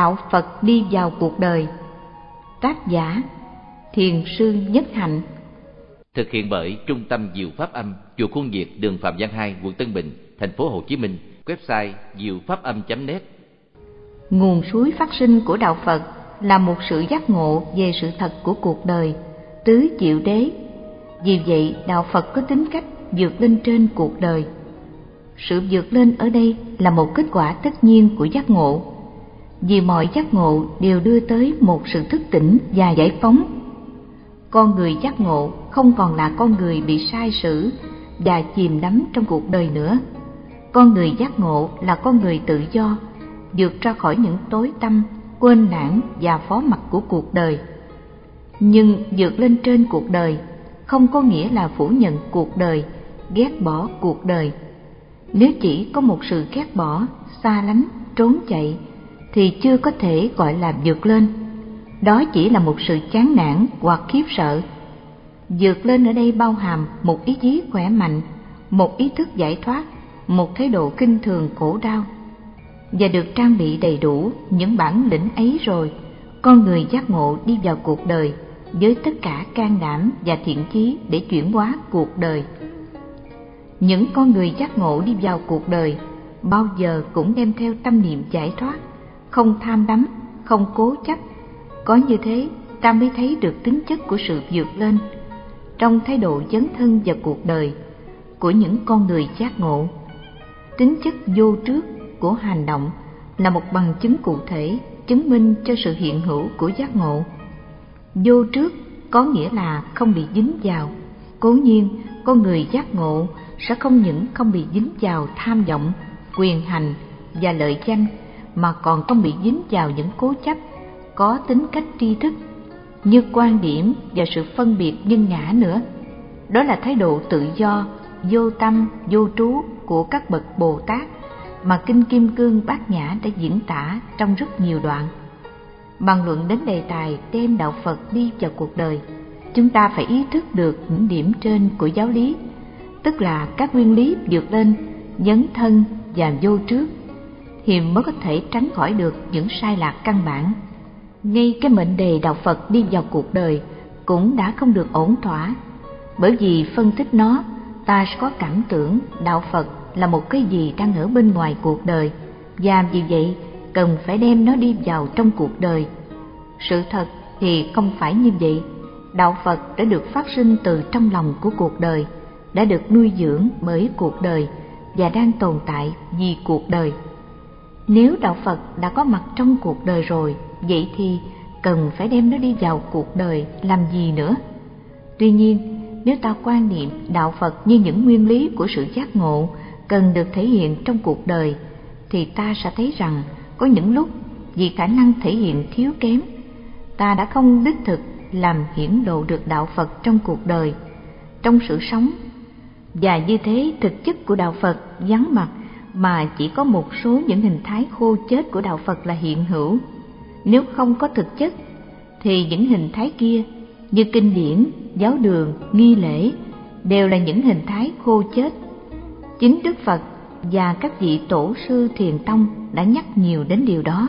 Đạo Phật đi vào cuộc đời. Tác giả Thiền sư Nhất Hạnh. Thực hiện bởi Trung tâm Diệu Pháp Âm Chùa Khuôn Việt, đường Phạm Văn Hai, quận Tân Bình, thành phố Hồ Chí Minh. Website diệu pháp âm.net Nguồn suối phát sinh của Đạo Phật là một sự giác ngộ về sự thật của cuộc đời Tứ diệu đế. Vì vậy Đạo Phật có tính cách vượt lên trên cuộc đời. Sự vượt lên ở đây là một kết quả tất nhiên của giác ngộ vì mọi giác ngộ đều đưa tới một sự thức tỉnh và giải phóng. Con người giác ngộ không còn là con người bị sai sử và chìm đắm trong cuộc đời nữa. Con người giác ngộ là con người tự do, vượt ra khỏi những tối tâm quên lãng và phó mặc của cuộc đời. Nhưng vượt lên trên cuộc đời không có nghĩa là phủ nhận cuộc đời, ghét bỏ cuộc đời. Nếu chỉ có một sự ghét bỏ, xa lánh, trốn chạy thì chưa có thể gọi là vượt lên. Đó chỉ là một sự chán nản hoặc khiếp sợ. Vượt lên ở đây bao hàm một ý chí khỏe mạnh, một ý thức giải thoát, một thái độ kinh thường khổ đau. Và được trang bị đầy đủ những bản lĩnh ấy rồi, con người giác ngộ đi vào cuộc đời với tất cả can đảm và thiện chí để chuyển hóa cuộc đời. Những con người giác ngộ đi vào cuộc đời bao giờ cũng đem theo tâm niệm giải thoát không tham đắm, không cố chấp. Có như thế, ta mới thấy được tính chất của sự vượt lên trong thái độ dấn thân vào cuộc đời của những con người giác ngộ. Tính chất vô trước của hành động là một bằng chứng cụ thể chứng minh cho sự hiện hữu của giác ngộ. Vô trước có nghĩa là không bị dính vào. Cố nhiên, con người giác ngộ sẽ không những không bị dính vào tham vọng, quyền hành và lợi danh mà còn không bị dính vào những cố chấp, có tính cách tri thức, như quan điểm và sự phân biệt nhân ngã nữa. Đó là thái độ tự do, vô tâm, vô trú của các bậc bồ tát mà kinh kim cương bát nhã đã diễn tả trong rất nhiều đoạn. Bàn luận đến đề tài đem đạo phật đi vào cuộc đời, chúng ta phải ý thức được những điểm trên của giáo lý, tức là các nguyên lý vượt lên nhấn thân và vô trước thì mới có thể tránh khỏi được những sai lạc căn bản. Ngay cái mệnh đề đạo phật đi vào cuộc đời cũng đã không được ổn thỏa. Bởi vì phân tích nó, ta sẽ có cảm tưởng đạo phật là một cái gì đang ở bên ngoài cuộc đời. Và vì vậy, cần phải đem nó đi vào trong cuộc đời. Sự thật thì không phải như vậy. Đạo phật đã được phát sinh từ trong lòng của cuộc đời, đã được nuôi dưỡng bởi cuộc đời và đang tồn tại vì cuộc đời nếu đạo phật đã có mặt trong cuộc đời rồi, vậy thì cần phải đem nó đi vào cuộc đời làm gì nữa? Tuy nhiên, nếu ta quan niệm đạo phật như những nguyên lý của sự giác ngộ cần được thể hiện trong cuộc đời, thì ta sẽ thấy rằng có những lúc vì khả năng thể hiện thiếu kém, ta đã không đích thực làm hiển lộ được đạo phật trong cuộc đời, trong sự sống. Và như thế thực chất của đạo phật vắng mặt mà chỉ có một số những hình thái khô chết của đạo phật là hiện hữu. Nếu không có thực chất, thì những hình thái kia, như kinh điển, giáo đường, nghi lễ, đều là những hình thái khô chết. Chính đức phật và các vị tổ sư thiền tông đã nhắc nhiều đến điều đó.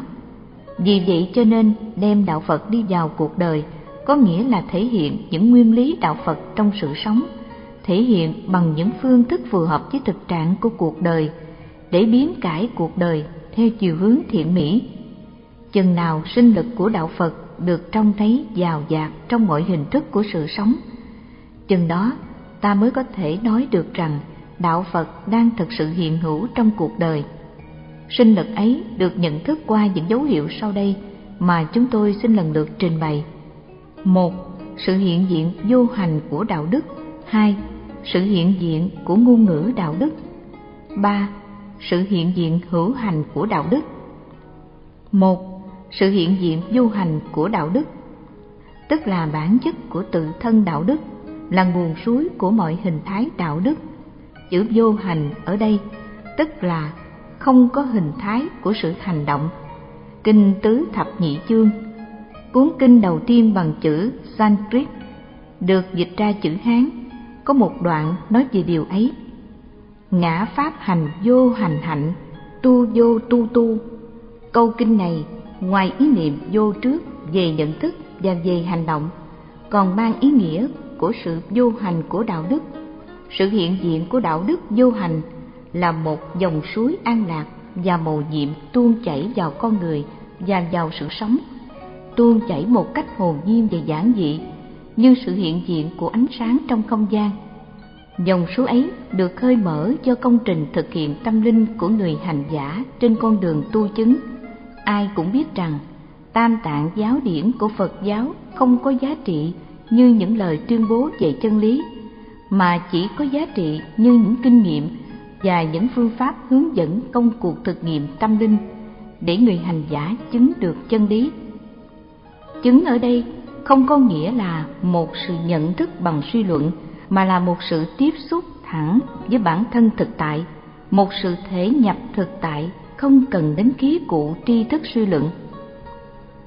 Vì vậy cho nên đem đạo phật đi vào cuộc đời có nghĩa là thể hiện những nguyên lý đạo phật trong sự sống, thể hiện bằng những phương thức phù hợp với thực trạng của cuộc đời để biến cải cuộc đời theo chiều hướng thiện mỹ. Chừng nào sinh lực của đạo phật được trông thấy giàu dạt trong mọi hình thức của sự sống, chừng đó ta mới có thể nói được rằng đạo phật đang thực sự hiện hữu trong cuộc đời. Sinh lực ấy được nhận thức qua những dấu hiệu sau đây mà chúng tôi xin lần lượt trình bày. Một, sự hiện diện vô hành của đạo đức. Hai, sự hiện diện của ngôn ngữ đạo đức. Ba sự hiện diện hữu hành của đạo đức. Một, sự hiện diện vô hành của đạo đức, tức là bản chất của tự thân đạo đức, là nguồn suối của mọi hình thái đạo đức. Chữ vô hành ở đây, tức là không có hình thái của sự hành động. Kinh tứ thập nhị chương, cuốn kinh đầu tiên bằng chữ sanskrit, được dịch ra chữ hán. Có một đoạn nói về điều ấy ngã pháp hành vô hành hạnh, tu vô tu tu. Câu kinh này, ngoài ý niệm vô trước, về nhận thức và về hành động, còn mang ý nghĩa của sự vô hành của đạo đức. Sự hiện diện của đạo đức vô hành là một dòng suối an lạc và mầu nhiệm tuôn chảy vào con người và vào sự sống. Tuôn chảy một cách hồn nhiên và giản dị, như sự hiện diện của ánh sáng trong không gian dòng số ấy được khơi mở cho công trình thực hiện tâm linh của người hành giả trên con đường tu chứng. Ai cũng biết rằng, tam tạng giáo điển của phật giáo không có giá trị như những lời tuyên bố về chân lý, mà chỉ có giá trị như những kinh nghiệm và những phương pháp hướng dẫn công cuộc thực nghiệm tâm linh để người hành giả chứng được chân lý. Chứng ở đây không có nghĩa là một sự nhận thức bằng suy luận mà là một sự tiếp xúc thẳng với bản thân thực tại, một sự thể nhập thực tại không cần đến ký cụ tri thức suy luận.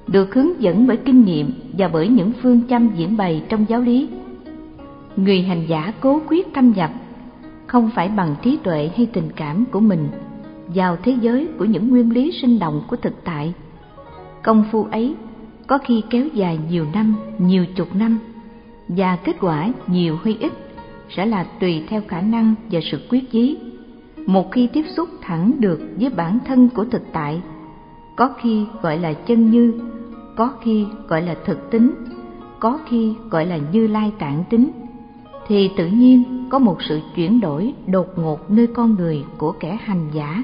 Được hướng dẫn bởi kinh nghiệm và bởi những phương châm diễn bày trong giáo lý, người hành giả cố quyết thâm nhập không phải bằng trí tuệ hay tình cảm của mình vào thế giới của những nguyên lý sinh động của thực tại. Công phu ấy có khi kéo dài nhiều năm, nhiều chục năm và kết quả nhiều hay ít sẽ là tùy theo khả năng và sự quyết chí. Một khi tiếp xúc thẳng được với bản thân của thực tại, có khi gọi là chân như, có khi gọi là thực tính, có khi gọi là như lai tạng tính, thì tự nhiên có một sự chuyển đổi đột ngột nơi con người của kẻ hành giả.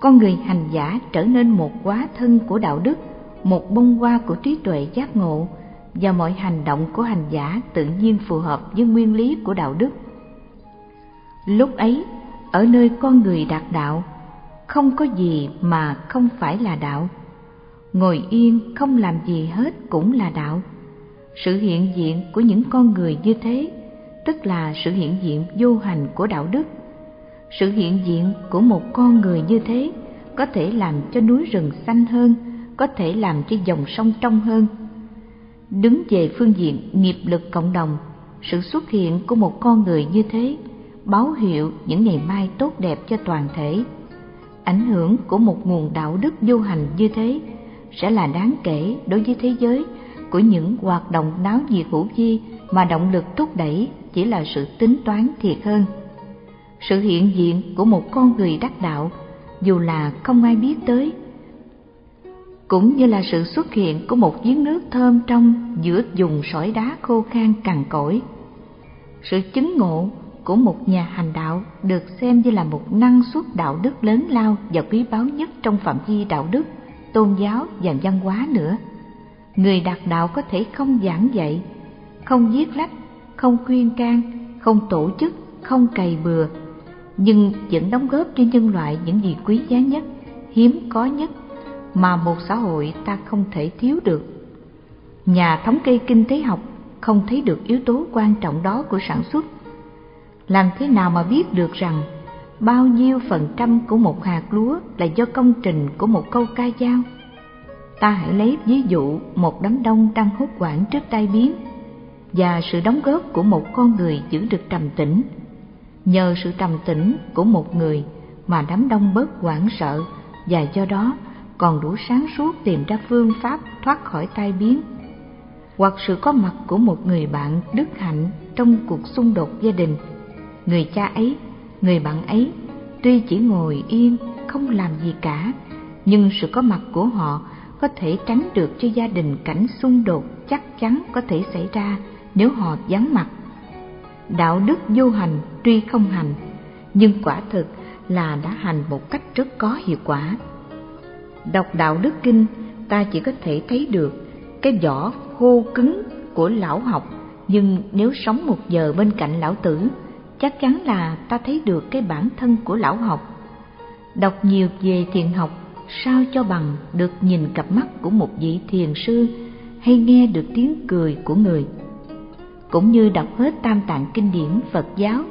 Con người hành giả trở nên một quá thân của đạo đức, một bông hoa của trí tuệ giác ngộ và mọi hành động của hành giả tự nhiên phù hợp với nguyên lý của đạo đức. Lúc ấy, ở nơi con người đạt đạo, không có gì mà không phải là đạo. Ngồi yên không làm gì hết cũng là đạo. Sự hiện diện của những con người như thế, tức là sự hiện diện vô hành của đạo đức. Sự hiện diện của một con người như thế có thể làm cho núi rừng xanh hơn, có thể làm cho dòng sông trong hơn đứng về phương diện nghiệp lực cộng đồng. Sự xuất hiện của một con người như thế báo hiệu những ngày mai tốt đẹp cho toàn thể. Ảnh hưởng của một nguồn đạo đức vô hành như thế sẽ là đáng kể đối với thế giới của những hoạt động náo nhiệt hữu vi mà động lực thúc đẩy chỉ là sự tính toán thiệt hơn. Sự hiện diện của một con người đắc đạo, dù là không ai biết tới cũng như là sự xuất hiện của một giếng nước thơm trong giữa vùng sỏi đá khô khan cằn cỗi. Sự chứng ngộ của một nhà hành đạo được xem như là một năng suất đạo đức lớn lao và quý báu nhất trong phạm vi đạo đức, tôn giáo và văn hóa nữa. Người đạt đạo có thể không giảng dạy, không viết lách, không khuyên can, không tổ chức, không cày bừa, nhưng vẫn đóng góp cho nhân loại những gì quý giá nhất, hiếm có nhất mà một xã hội ta không thể thiếu được. Nhà thống kê kinh tế học không thấy được yếu tố quan trọng đó của sản xuất. Làm thế nào mà biết được rằng bao nhiêu phần trăm của một hạt lúa là do công trình của một câu ca dao? Ta hãy lấy ví dụ một đám đông đang hốt quản trước tai biến và sự đóng góp của một con người giữ được trầm tĩnh. Nhờ sự trầm tĩnh của một người mà đám đông bớt hoảng sợ và do đó còn đủ sáng suốt tìm ra phương pháp thoát khỏi tai biến. Hoặc sự có mặt của một người bạn đức hạnh trong cuộc xung đột gia đình. Người cha ấy, người bạn ấy tuy chỉ ngồi yên, không làm gì cả, nhưng sự có mặt của họ có thể tránh được cho gia đình cảnh xung đột chắc chắn có thể xảy ra nếu họ vắng mặt. Đạo đức vô hành tuy không hành, nhưng quả thực là đã hành một cách rất có hiệu quả đọc đạo đức kinh, ta chỉ có thể thấy được cái vỏ khô cứng của lão học. Nhưng nếu sống một giờ bên cạnh lão tử, chắc chắn là ta thấy được cái bản thân của lão học. Đọc nhiều về thiền học, sao cho bằng được nhìn cặp mắt của một vị thiền sư hay nghe được tiếng cười của người? Cũng như đọc hết tam tạng kinh điển phật giáo,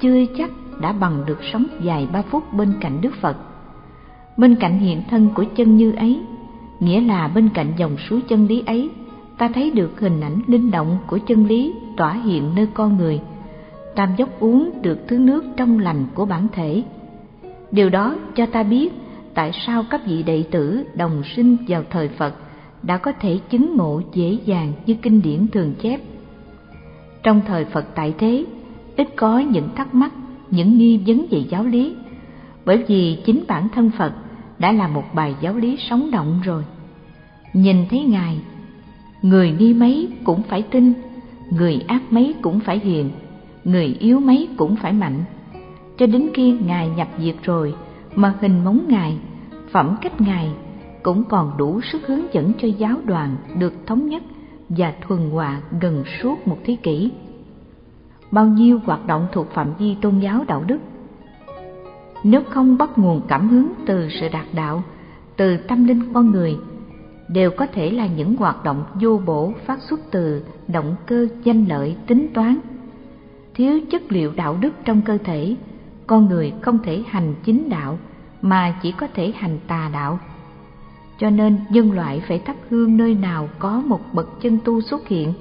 chưa chắc đã bằng được sống dài ba phút bên cạnh đức phật bên cạnh hiện thân của chân như ấy nghĩa là bên cạnh dòng suối chân lý ấy ta thấy được hình ảnh linh động của chân lý tỏa hiện nơi con người tam dốc uống được thứ nước trong lành của bản thể điều đó cho ta biết tại sao các vị đệ tử đồng sinh vào thời Phật đã có thể chứng ngộ dễ dàng như kinh điển thường chép. Trong thời Phật tại thế, ít có những thắc mắc, những nghi vấn về giáo lý, bởi vì chính bản thân Phật đã là một bài giáo lý sống động rồi. Nhìn thấy Ngài, người nghi mấy cũng phải tin, người ác mấy cũng phải hiền, người yếu mấy cũng phải mạnh. Cho đến khi Ngài nhập diệt rồi mà hình móng Ngài, phẩm cách Ngài cũng còn đủ sức hướng dẫn cho giáo đoàn được thống nhất và thuần hòa gần suốt một thế kỷ. Bao nhiêu hoạt động thuộc phạm vi tôn giáo đạo đức nếu không bắt nguồn cảm hứng từ sự đạt đạo, từ tâm linh con người, đều có thể là những hoạt động vô bổ phát xuất từ động cơ danh lợi tính toán. Thiếu chất liệu đạo đức trong cơ thể, con người không thể hành chính đạo mà chỉ có thể hành tà đạo. Cho nên nhân loại phải thắp hương nơi nào có một bậc chân tu xuất hiện.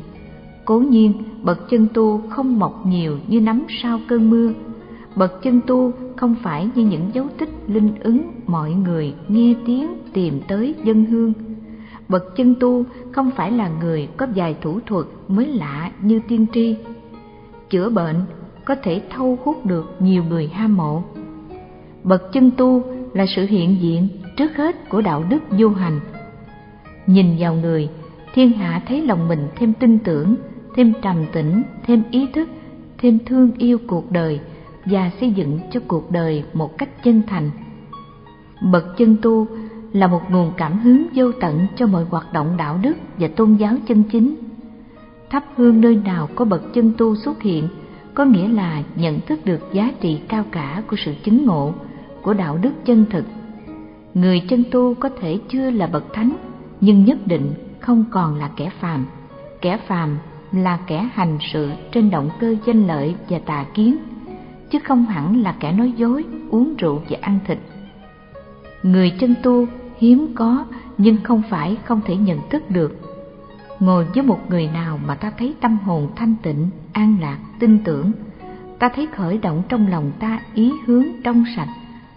Cố nhiên, bậc chân tu không mọc nhiều như nắm sau cơn mưa, bậc chân tu không phải như những dấu tích linh ứng mọi người nghe tiếng tìm tới dân hương. Bậc chân tu không phải là người có vài thủ thuật mới lạ như tiên tri. Chữa bệnh có thể thâu hút được nhiều người ham mộ. Bậc chân tu là sự hiện diện trước hết của đạo đức du hành. Nhìn vào người, thiên hạ thấy lòng mình thêm tin tưởng, thêm trầm tĩnh, thêm ý thức, thêm thương yêu cuộc đời và xây dựng cho cuộc đời một cách chân thành. Bậc chân tu là một nguồn cảm hứng vô tận cho mọi hoạt động đạo đức và tôn giáo chân chính. Thắp hương nơi nào có bậc chân tu xuất hiện có nghĩa là nhận thức được giá trị cao cả của sự chứng ngộ, của đạo đức chân thực. Người chân tu có thể chưa là bậc thánh, nhưng nhất định không còn là kẻ phàm. Kẻ phàm là kẻ hành sự trên động cơ danh lợi và tà kiến chứ không hẳn là kẻ nói dối, uống rượu và ăn thịt. Người chân tu hiếm có nhưng không phải không thể nhận thức được. Ngồi với một người nào mà ta thấy tâm hồn thanh tịnh, an lạc, tin tưởng, ta thấy khởi động trong lòng ta ý hướng trong sạch,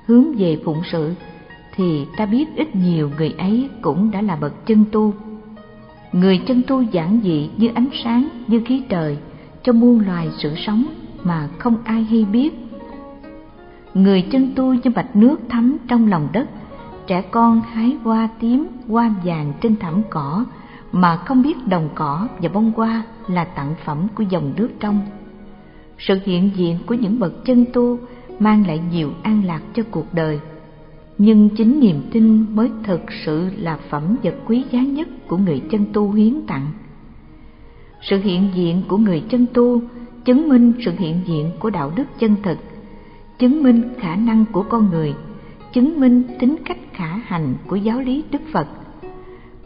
hướng về phụng sự, thì ta biết ít nhiều người ấy cũng đã là bậc chân tu. Người chân tu giản dị như ánh sáng, như khí trời, cho muôn loài sự sống mà không ai hay biết. Người chân tu như bạch nước thấm trong lòng đất, trẻ con hái hoa tím, hoa vàng trên thảm cỏ mà không biết đồng cỏ và bông hoa là tặng phẩm của dòng nước trong. Sự hiện diện của những bậc chân tu mang lại nhiều an lạc cho cuộc đời. Nhưng chính niềm tin mới thực sự là phẩm vật quý giá nhất của người chân tu hiến tặng. Sự hiện diện của người chân tu chứng minh sự hiện diện của đạo đức chân thực, chứng minh khả năng của con người, chứng minh tính cách khả hành của giáo lý Đức Phật,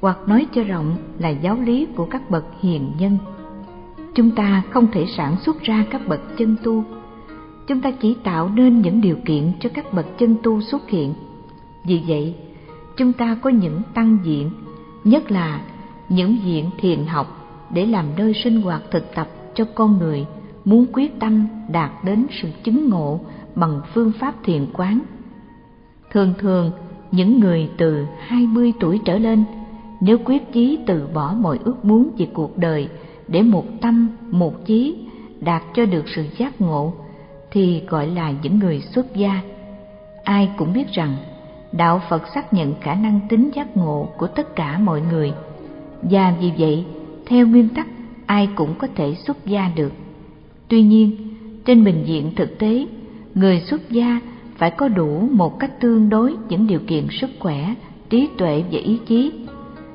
hoặc nói cho rộng là giáo lý của các bậc hiền nhân. Chúng ta không thể sản xuất ra các bậc chân tu, chúng ta chỉ tạo nên những điều kiện cho các bậc chân tu xuất hiện. Vì vậy, chúng ta có những tăng diện, nhất là những diện thiền học để làm nơi sinh hoạt thực tập cho con người muốn quyết tâm đạt đến sự chứng ngộ bằng phương pháp thiền quán. Thường thường, những người từ 20 tuổi trở lên nếu quyết chí từ bỏ mọi ước muốn về cuộc đời để một tâm, một chí đạt cho được sự giác ngộ thì gọi là những người xuất gia. Ai cũng biết rằng đạo Phật xác nhận khả năng tính giác ngộ của tất cả mọi người và vì vậy theo nguyên tắc ai cũng có thể xuất gia được. Tuy nhiên, trên bình diện thực tế, người xuất gia phải có đủ một cách tương đối những điều kiện sức khỏe, trí tuệ và ý chí.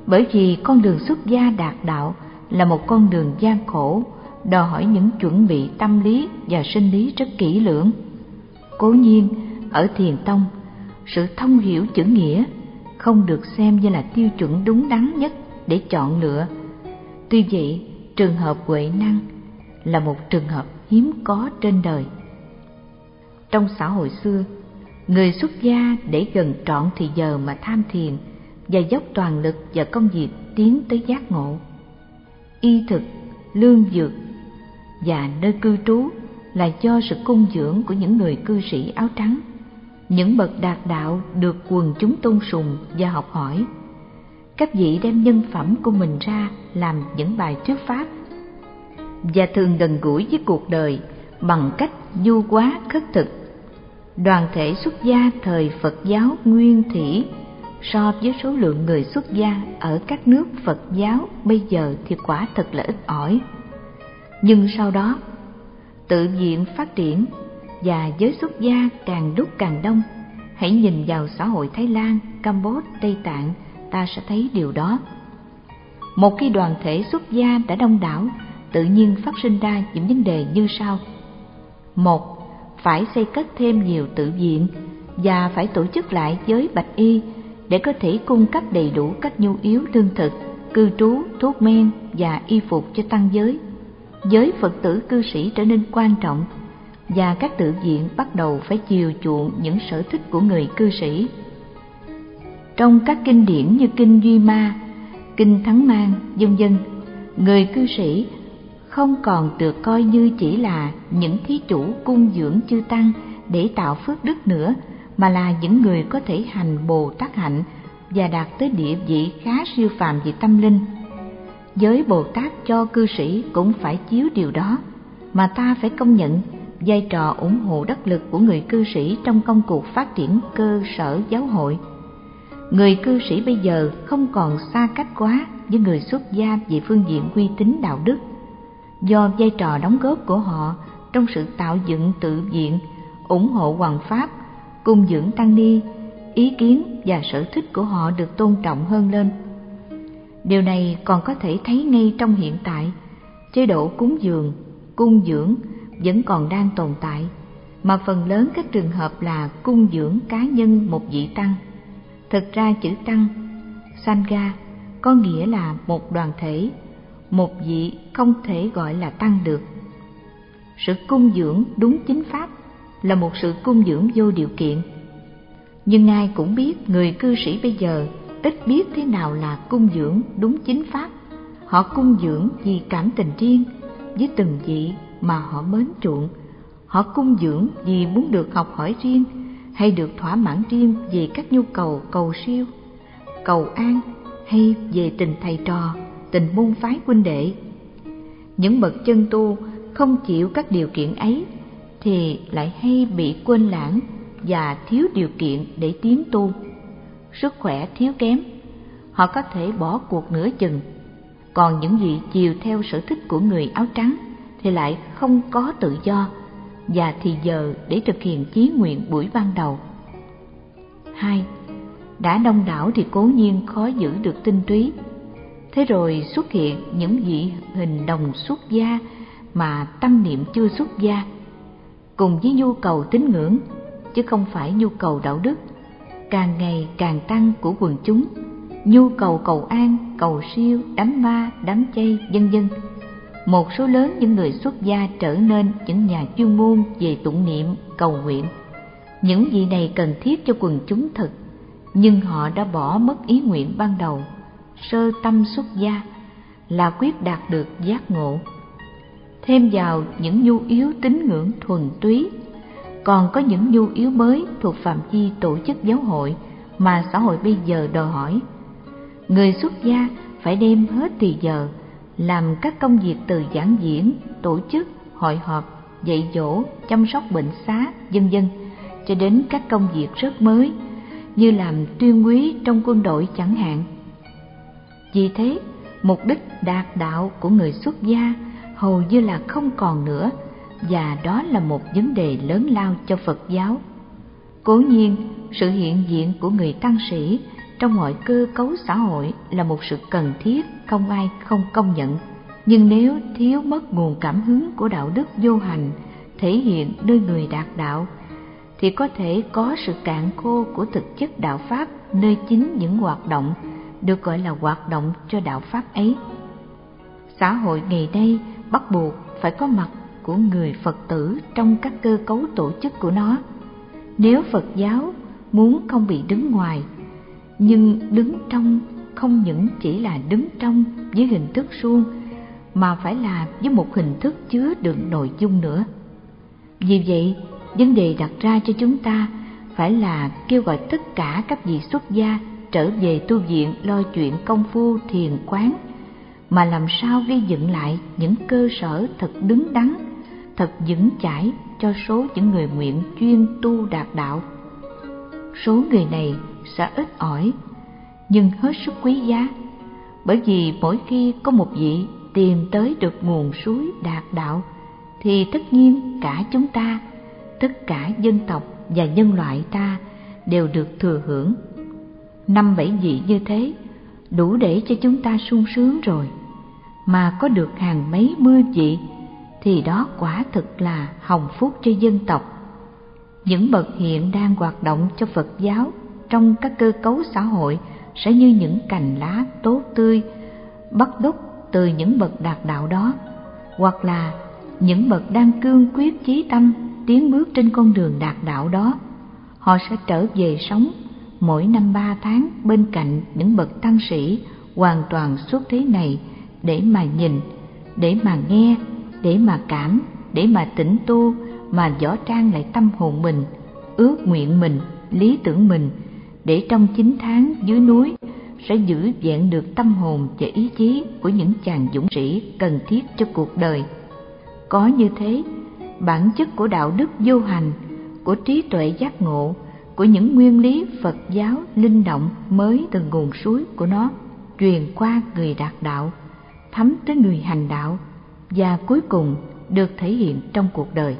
Bởi vì con đường xuất gia đạt đạo là một con đường gian khổ, đòi hỏi những chuẩn bị tâm lý và sinh lý rất kỹ lưỡng. Cố nhiên, ở thiền tông, sự thông hiểu chữ nghĩa không được xem như là tiêu chuẩn đúng đắn nhất để chọn lựa. Tuy vậy, trường hợp huệ năng là một trường hợp hiếm có trên đời. Trong xã hội xưa, người xuất gia để gần trọn thì giờ mà tham thiền và dốc toàn lực vào công việc tiến tới giác ngộ. Y thực, lương dược và nơi cư trú là do sự cung dưỡng của những người cư sĩ áo trắng. những bậc đạt đạo được quần chúng tôn sùng và học hỏi các vị đem nhân phẩm của mình ra làm những bài thuyết pháp. Và thường gần gũi với cuộc đời bằng cách du quá khất thực. Đoàn thể xuất gia thời phật giáo nguyên thủy so với số lượng người xuất gia ở các nước phật giáo bây giờ thì quả thật là ít ỏi. Nhưng sau đó, tự viện phát triển và giới xuất gia càng lúc càng đông, hãy nhìn vào xã hội thái lan, campuchia, tây tạng ta sẽ thấy điều đó. Một khi đoàn thể xuất gia đã đông đảo, tự nhiên phát sinh ra những vấn đề như sau. Một, phải xây cất thêm nhiều tự viện và phải tổ chức lại giới bạch y để có thể cung cấp đầy đủ các nhu yếu lương thực, cư trú, thuốc men và y phục cho tăng giới. Giới phật tử cư sĩ trở nên quan trọng và các tự viện bắt đầu phải chiều chuộng những sở thích của người cư sĩ trong các kinh điển như kinh duy ma, kinh thắng mang, vân vân. Người cư sĩ không còn được coi như chỉ là những thí chủ cung dưỡng chư tăng để tạo phước đức nữa, mà là những người có thể hành bồ tát hạnh và đạt tới địa vị khá siêu phàm về tâm linh. Giới bồ tát cho cư sĩ cũng phải chiếu điều đó, mà ta phải công nhận vai trò ủng hộ đắc lực của người cư sĩ trong công cuộc phát triển cơ sở giáo hội người cư sĩ bây giờ không còn xa cách quá với người xuất gia về phương diện uy tín đạo đức. Do vai trò đóng góp của họ trong sự tạo dựng tự viện, ủng hộ hoàng pháp, cung dưỡng tăng ni, ý kiến và sở thích của họ được tôn trọng hơn lên. Điều này còn có thể thấy ngay trong hiện tại, chế độ cúng dường, cung dưỡng vẫn còn đang tồn tại, mà phần lớn các trường hợp là cung dưỡng cá nhân một vị tăng thực ra chữ tăng, sangha, có nghĩa là một đoàn thể, một vị không thể gọi là tăng được. Sự cung dưỡng đúng chính pháp là một sự cung dưỡng vô điều kiện. Nhưng ai cũng biết người cư sĩ bây giờ ít biết thế nào là cung dưỡng đúng chính pháp. Họ cung dưỡng vì cảm tình riêng với từng vị mà họ mến chuộng. Họ cung dưỡng vì muốn được học hỏi riêng hay được thỏa mãn riêng về các nhu cầu cầu siêu, cầu an hay về tình thầy trò, tình môn phái huynh đệ. Những bậc chân tu không chịu các điều kiện ấy thì lại hay bị quên lãng và thiếu điều kiện để tiến tu. Sức khỏe thiếu kém, họ có thể bỏ cuộc nửa chừng. Còn những vị chiều theo sở thích của người áo trắng thì lại không có tự do và thì giờ để thực hiện chí nguyện buổi ban đầu. 2. Đã đông đảo thì cố nhiên khó giữ được tinh túy. Thế rồi xuất hiện những vị hình đồng xuất gia mà tâm niệm chưa xuất gia, cùng với nhu cầu tín ngưỡng, chứ không phải nhu cầu đạo đức, càng ngày càng tăng của quần chúng, nhu cầu cầu an, cầu siêu, đám ma, đám chay, vân vân một số lớn những người xuất gia trở nên những nhà chuyên môn về tụng niệm, cầu nguyện. Những vị này cần thiết cho quần chúng thực nhưng họ đã bỏ mất ý nguyện ban đầu. Sơ tâm xuất gia là quyết đạt được giác ngộ. Thêm vào những nhu yếu tín ngưỡng thuần túy, còn có những nhu yếu mới thuộc phạm vi tổ chức giáo hội mà xã hội bây giờ đòi hỏi. Người xuất gia phải đem hết thì giờ làm các công việc từ giảng diễn, tổ chức, hội họp, dạy dỗ, chăm sóc bệnh xá, vân dân, cho đến các công việc rất mới như làm tuyên quý trong quân đội chẳng hạn. Vì thế, mục đích đạt đạo của người xuất gia hầu như là không còn nữa và đó là một vấn đề lớn lao cho Phật giáo. Cố nhiên, sự hiện diện của người tăng sĩ trong mọi cơ cấu xã hội là một sự cần thiết, không ai không công nhận. Nhưng nếu thiếu mất nguồn cảm hứng của đạo đức vô hành, thể hiện nơi người đạt đạo, thì có thể có sự cạn khô của thực chất đạo pháp nơi chính những hoạt động được gọi là hoạt động cho đạo pháp ấy. Xã hội ngày nay bắt buộc phải có mặt của người phật tử trong các cơ cấu tổ chức của nó. Nếu phật giáo muốn không bị đứng ngoài nhưng đứng trong không những chỉ là đứng trong với hình thức suông, mà phải là với một hình thức chứa đựng nội dung nữa. Vì vậy, vấn đề đặt ra cho chúng ta phải là kêu gọi tất cả các vị xuất gia trở về tu viện lo chuyện công phu thiền quán, mà làm sao gây dựng lại những cơ sở thật đứng đắn, thật vững chãi cho số những người nguyện chuyên tu đạt đạo số người này sẽ ít ỏi, nhưng hết sức quý giá, bởi vì mỗi khi có một vị tìm tới được nguồn suối đạt đạo, thì tất nhiên cả chúng ta, tất cả dân tộc và nhân loại ta đều được thừa hưởng. Năm bảy vị như thế đủ để cho chúng ta sung sướng rồi. Mà có được hàng mấy mươi vị thì đó quả thực là hồng phúc cho dân tộc những bậc hiện đang hoạt động cho phật giáo trong các cơ cấu xã hội sẽ như những cành lá tốt tươi, bắt đúc từ những bậc đạt đạo đó, hoặc là những bậc đang cương quyết chí tâm tiến bước trên con đường đạt đạo đó. Họ sẽ trở về sống mỗi năm ba tháng bên cạnh những bậc tăng sĩ hoàn toàn xuất thế này để mà nhìn, để mà nghe, để mà cảm, để mà tĩnh tu mà võ trang lại tâm hồn mình, ước nguyện mình, lý tưởng mình, để trong chín tháng dưới núi sẽ giữ vẹn được tâm hồn và ý chí của những chàng dũng sĩ cần thiết cho cuộc đời. Có như thế, bản chất của đạo đức vô hành, của trí tuệ giác ngộ, của những nguyên lý phật giáo linh động mới từ nguồn suối của nó truyền qua người đạt đạo, thấm tới người hành đạo và cuối cùng được thể hiện trong cuộc đời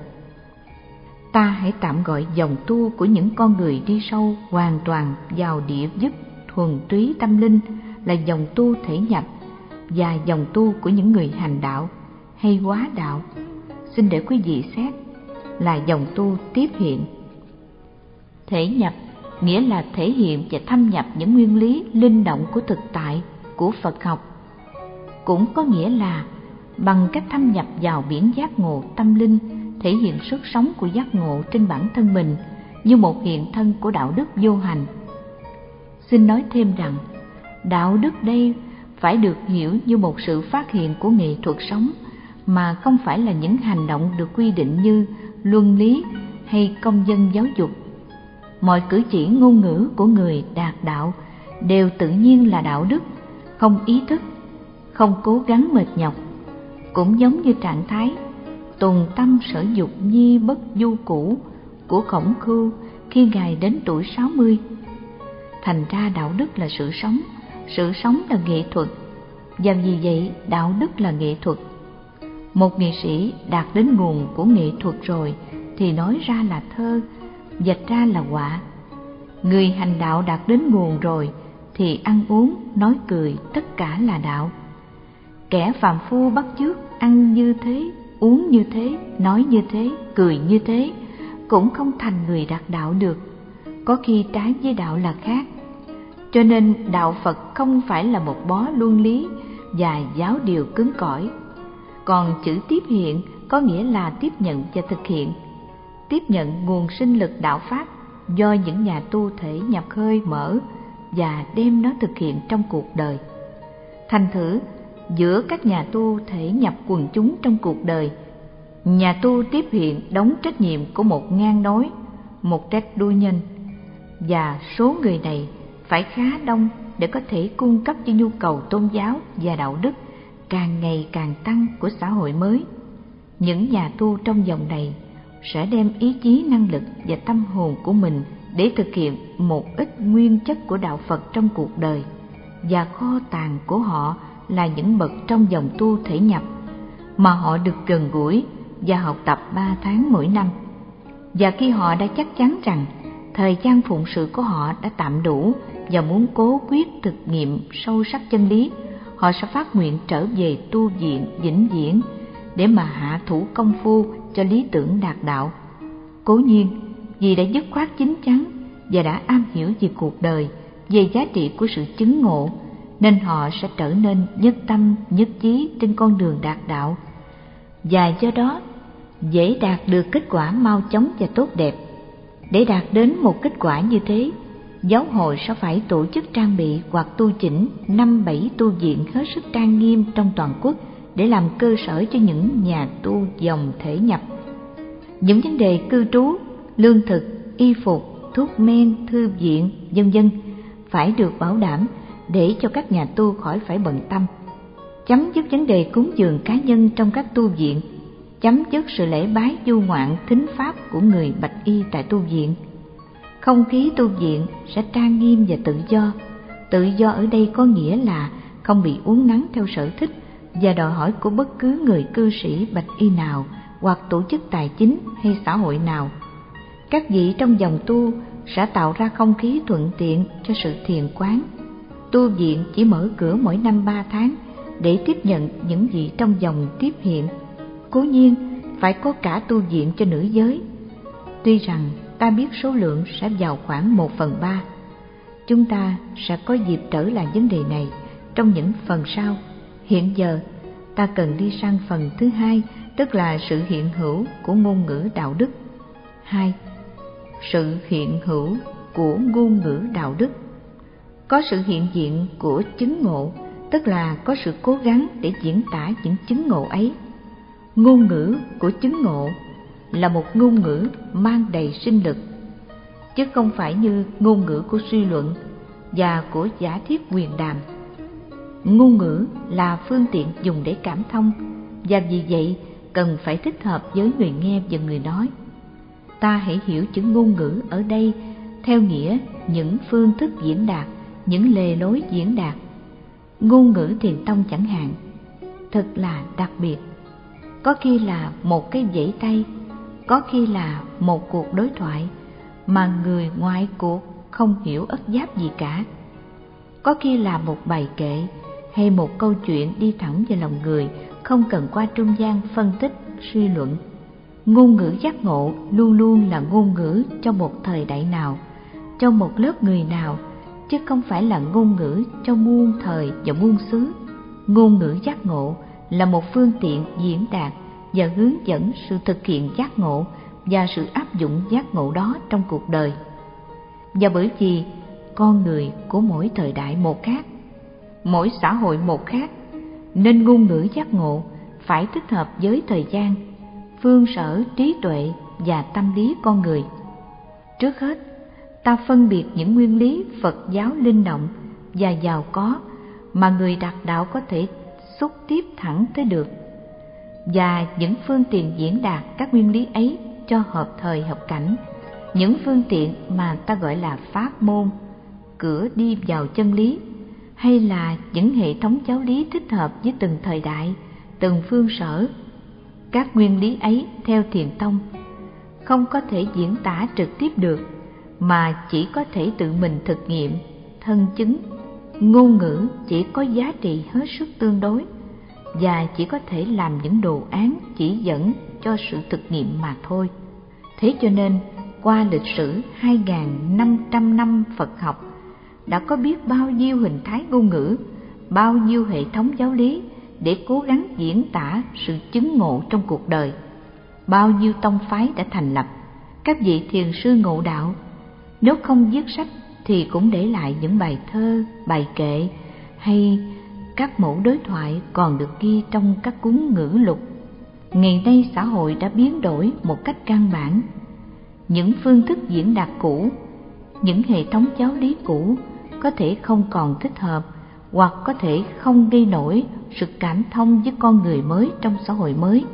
ta hãy tạm gọi dòng tu của những con người đi sâu hoàn toàn vào địa dứt thuần túy tâm linh là dòng tu thể nhập và dòng tu của những người hành đạo hay quá đạo. Xin để quý vị xét là dòng tu tiếp hiện. Thể nhập nghĩa là thể hiện và thâm nhập những nguyên lý linh động của thực tại của phật học. Cũng có nghĩa là bằng cách thâm nhập vào biển giác ngộ tâm linh thể hiện sức sống của giác ngộ trên bản thân mình như một hiện thân của đạo đức vô hành. Xin nói thêm rằng, đạo đức đây phải được hiểu như một sự phát hiện của nghệ thuật sống mà không phải là những hành động được quy định như luân lý hay công dân giáo dục. Mọi cử chỉ ngôn ngữ của người đạt đạo đều tự nhiên là đạo đức, không ý thức, không cố gắng mệt nhọc, cũng giống như trạng thái tùng tâm sở dục nhi bất du cũ của khổng khưu khi ngài đến tuổi sáu mươi. Thành ra đạo đức là sự sống sự sống là nghệ thuật. Và vì vậy, đạo đức là nghệ thuật. Một nghệ sĩ đạt đến nguồn của nghệ thuật rồi thì nói ra là thơ dạch ra là họa người hành đạo đạt đến nguồn rồi thì ăn uống, nói cười, tất cả là đạo. Kẻ phàm phu bắt chước ăn như thế uống như thế, nói như thế, cười như thế, cũng không thành người đạt đạo được. Có khi trái với đạo là khác. Cho nên đạo phật không phải là một bó luân lý và giáo điều cứng cỏi. Còn chữ tiếp hiện có nghĩa là tiếp nhận và thực hiện. Tiếp nhận nguồn sinh lực đạo pháp do những nhà tu thể nhập hơi mở và đem nó thực hiện trong cuộc đời. Thành thử giữa các nhà tu thể nhập quần chúng trong cuộc đời. Nhà tu tiếp hiện đóng trách nhiệm của một ngang nói, một trách đuôi nhân. Và số người này phải khá đông để có thể cung cấp cho nhu cầu tôn giáo và đạo đức càng ngày càng tăng của xã hội mới. Những nhà tu trong dòng này sẽ đem ý chí năng lực và tâm hồn của mình để thực hiện một ít nguyên chất của đạo phật trong cuộc đời và kho tàng của họ là những bậc trong dòng tu thể nhập mà họ được gần gũi và học tập ba tháng mỗi năm. Và khi họ đã chắc chắn rằng thời gian phụng sự của họ đã tạm đủ và muốn cố quyết thực nghiệm sâu sắc chân lý, họ sẽ phát nguyện trở về tu viện, vĩnh viễn để mà hạ thủ công phu cho lý tưởng đạt đạo. Cố nhiên, vì đã dứt khoát chính chắn và đã am hiểu về cuộc đời, về giá trị của sự chứng ngộ nên họ sẽ trở nên nhất tâm nhất trí trên con đường đạt đạo. Và do đó dễ đạt được kết quả mau chóng và tốt đẹp. Để đạt đến một kết quả như thế giáo hội sẽ phải tổ chức trang bị hoặc tu chỉnh năm bảy tu viện hết sức trang nghiêm trong toàn quốc để làm cơ sở cho những nhà tu dòng thể nhập. Những vấn đề cư trú lương thực y phục thuốc men, thư viện, vân vân phải được bảo đảm để cho các nhà tu khỏi phải bận tâm. Chấm dứt vấn đề cúng dường cá nhân trong các tu viện, chấm dứt sự lễ bái du ngoạn thính pháp của người bạch y tại tu viện. Không khí tu viện sẽ trang nghiêm và tự do. Tự do ở đây có nghĩa là không bị uốn nắn theo sở thích và đòi hỏi của bất cứ người cư sĩ bạch y nào hoặc tổ chức tài chính hay xã hội nào. Các vị trong dòng tu sẽ tạo ra không khí thuận tiện cho sự thiền quán. Tu viện chỉ mở cửa mỗi năm ba tháng để tiếp nhận những vị trong dòng tiếp hiện. Cố nhiên, phải có cả tu viện cho nữ giới. Tuy rằng ta biết số lượng sẽ vào khoảng một phần ba. Chúng ta sẽ có dịp trở lại vấn đề này trong những phần sau. Hiện giờ, ta cần đi sang phần thứ hai, tức là sự hiện hữu của ngôn ngữ đạo đức. Hai, sự hiện hữu của ngôn ngữ đạo đức. Có sự hiện diện của chứng ngộ, tức là có sự cố gắng để diễn tả những chứng ngộ ấy. Ngôn ngữ của chứng ngộ là một ngôn ngữ mang đầy sinh lực, chứ không phải như ngôn ngữ của suy luận và của giả thiết quyền đàm. Ngôn ngữ là phương tiện dùng để cảm thông và vì vậy cần phải thích hợp với người nghe và người nói ta hãy hiểu chữ ngôn ngữ ở đây theo nghĩa những phương thức diễn đạt những lề lối diễn đạt. Ngôn ngữ thiền tông chẳng hạn, thật là đặc biệt. Có khi là một cái vẫy tay, có khi là một cuộc đối thoại mà người ngoài cuộc không hiểu ất giáp gì cả. Có khi là một bài kệ hay một câu chuyện đi thẳng vào lòng người không cần qua trung gian phân tích, suy luận. Ngôn ngữ giác ngộ luôn luôn là ngôn ngữ cho một thời đại nào, cho một lớp người nào chứ không phải là ngôn ngữ cho muôn thời và muôn xứ. Ngôn ngữ giác ngộ là một phương tiện diễn đạt và hướng dẫn sự thực hiện giác ngộ và sự áp dụng giác ngộ đó trong cuộc đời. Và bởi vì con người của mỗi thời đại một khác, mỗi xã hội một khác, nên ngôn ngữ giác ngộ phải thích hợp với thời gian, phương sở trí tuệ và tâm lý con người. Trước hết ta phân biệt những nguyên lý phật giáo linh động và giàu có mà người đạt đạo có thể xúc tiếp thẳng tới được. Và những phương tiện diễn đạt các nguyên lý ấy cho hợp thời hợp cảnh. Những phương tiện mà ta gọi là pháp môn, cửa đi vào chân lý, hay là những hệ thống giáo lý thích hợp với từng thời đại, từng phương sở, các nguyên lý ấy theo thiền tông, không có thể diễn tả trực tiếp được mà chỉ có thể tự mình thực nghiệm thân chứng ngôn ngữ chỉ có giá trị hết sức tương đối và chỉ có thể làm những đồ án chỉ dẫn cho sự thực nghiệm mà thôi thế cho nên qua lịch sử 2.500 năm Phật học đã có biết bao nhiêu hình thái ngôn ngữ, bao nhiêu hệ thống giáo lý để cố gắng diễn tả sự chứng ngộ trong cuộc đời. Bao nhiêu tông phái đã thành lập, các vị thiền sư ngộ đạo, nếu không viết sách thì cũng để lại những bài thơ, bài kệ hay các mẫu đối thoại còn được ghi trong các cuốn ngữ lục. Ngày nay xã hội đã biến đổi một cách căn bản. Những phương thức diễn đạt cũ, những hệ thống giáo lý cũ có thể không còn thích hợp hoặc có thể không gây nổi sự cảm thông với con người mới trong xã hội mới.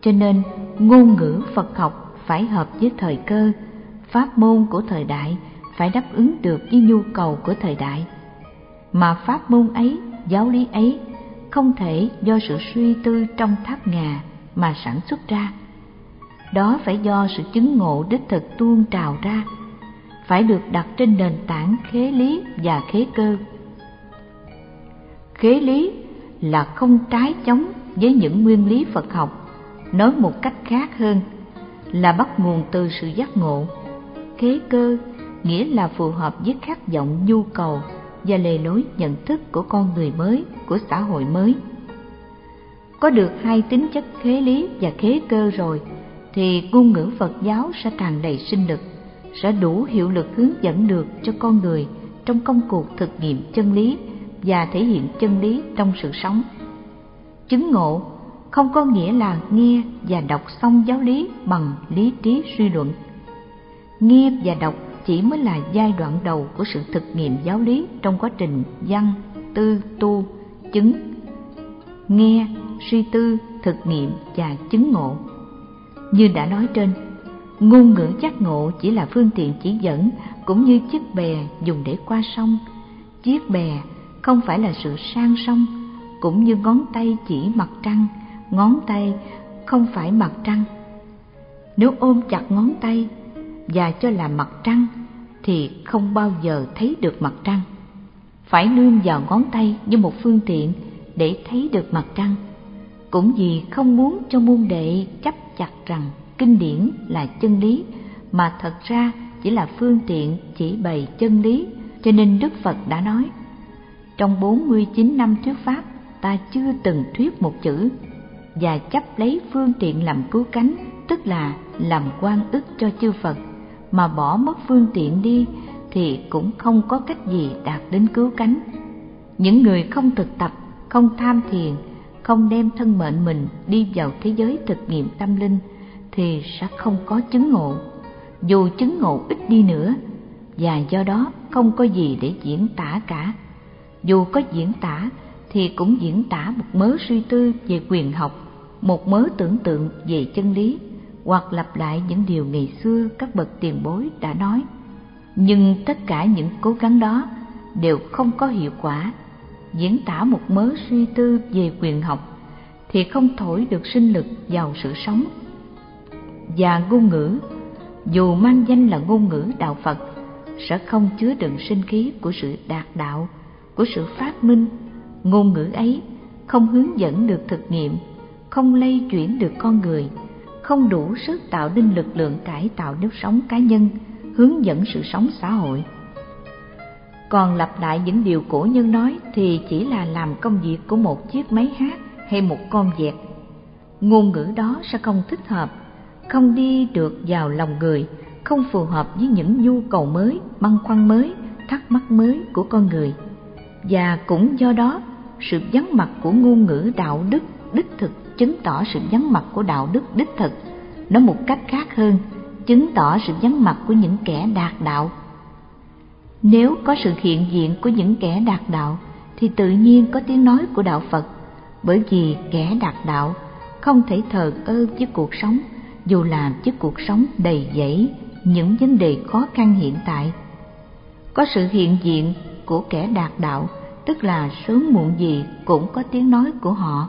Cho nên, ngôn ngữ Phật học phải hợp với thời cơ, pháp môn của thời đại phải đáp ứng được với nhu cầu của thời đại. Mà pháp môn ấy, giáo lý ấy không thể do sự suy tư trong tháp ngà mà sản xuất ra. Đó phải do sự chứng ngộ đích thực tuôn trào ra, phải được đặt trên nền tảng khế lý và khế cơ khế lý là không trái chống với những nguyên lý Phật học, nói một cách khác hơn là bắt nguồn từ sự giác ngộ. Khế cơ nghĩa là phù hợp với khát vọng nhu cầu và lề lối nhận thức của con người mới, của xã hội mới. Có được hai tính chất khế lý và khế cơ rồi, thì ngôn ngữ Phật giáo sẽ tràn đầy sinh lực, sẽ đủ hiệu lực hướng dẫn được cho con người trong công cuộc thực nghiệm chân lý và thể hiện chân lý trong sự sống. Chứng ngộ không có nghĩa là nghe và đọc xong giáo lý bằng lý trí suy luận. Nghe và đọc chỉ mới là giai đoạn đầu của sự thực nghiệm giáo lý trong quá trình văn, tư, tu, chứng, nghe, suy tư, thực nghiệm và chứng ngộ. Như đã nói trên, ngôn ngữ giác ngộ chỉ là phương tiện chỉ dẫn cũng như chiếc bè dùng để qua sông. Chiếc bè không phải là sự sang sông, cũng như ngón tay chỉ mặt trăng, ngón tay không phải mặt trăng. Nếu ôm chặt ngón tay và cho là mặt trăng thì không bao giờ thấy được mặt trăng. Phải nương vào ngón tay như một phương tiện để thấy được mặt trăng. Cũng vì không muốn cho môn đệ chấp chặt rằng kinh điển là chân lý, mà thật ra chỉ là phương tiện chỉ bày chân lý, cho nên Đức Phật đã nói, trong 49 năm thuyết pháp, ta chưa từng thuyết một chữ và chấp lấy phương tiện làm cứu cánh, tức là làm quan ức cho chư Phật mà bỏ mất phương tiện đi thì cũng không có cách gì đạt đến cứu cánh. Những người không thực tập, không tham thiền, không đem thân mệnh mình đi vào thế giới thực nghiệm tâm linh thì sẽ không có chứng ngộ. Dù chứng ngộ ít đi nữa, và do đó không có gì để diễn tả cả. Dù có diễn tả thì cũng diễn tả một mớ suy tư về quyền học, một mớ tưởng tượng về chân lý hoặc lặp lại những điều ngày xưa các bậc tiền bối đã nói. Nhưng tất cả những cố gắng đó đều không có hiệu quả. Diễn tả một mớ suy tư về quyền học thì không thổi được sinh lực vào sự sống. Và ngôn ngữ, dù mang danh là ngôn ngữ đạo phật, sẽ không chứa đựng sinh khí của sự đạt đạo, của sự phát minh. Ngôn ngữ ấy không hướng dẫn được thực nghiệm, không lây chuyển được con người không đủ sức tạo nên lực lượng cải tạo nếp sống cá nhân, hướng dẫn sự sống xã hội. Còn lặp lại những điều cổ nhân nói thì chỉ là làm công việc của một chiếc máy hát hay một con vẹt ngôn ngữ đó sẽ không thích hợp, không đi được vào lòng người, không phù hợp với những nhu cầu mới, băn khoăn mới, thắc mắc mới của con người. Và cũng do đó, sự vắng mặt của ngôn ngữ đạo đức, đích thực chứng tỏ sự vắng mặt của đạo đức đích thực. Nói một cách khác hơn, chứng tỏ sự vắng mặt của những kẻ đạt đạo. Nếu có sự hiện diện của những kẻ đạt đạo, thì tự nhiên có tiếng nói của đạo phật. Bởi vì kẻ đạt đạo không thể thờ ơ với cuộc sống, dù làm với cuộc sống đầy dẫy những vấn đề khó khăn hiện tại. Có sự hiện diện của kẻ đạt đạo, tức là sớm muộn gì cũng có tiếng nói của họ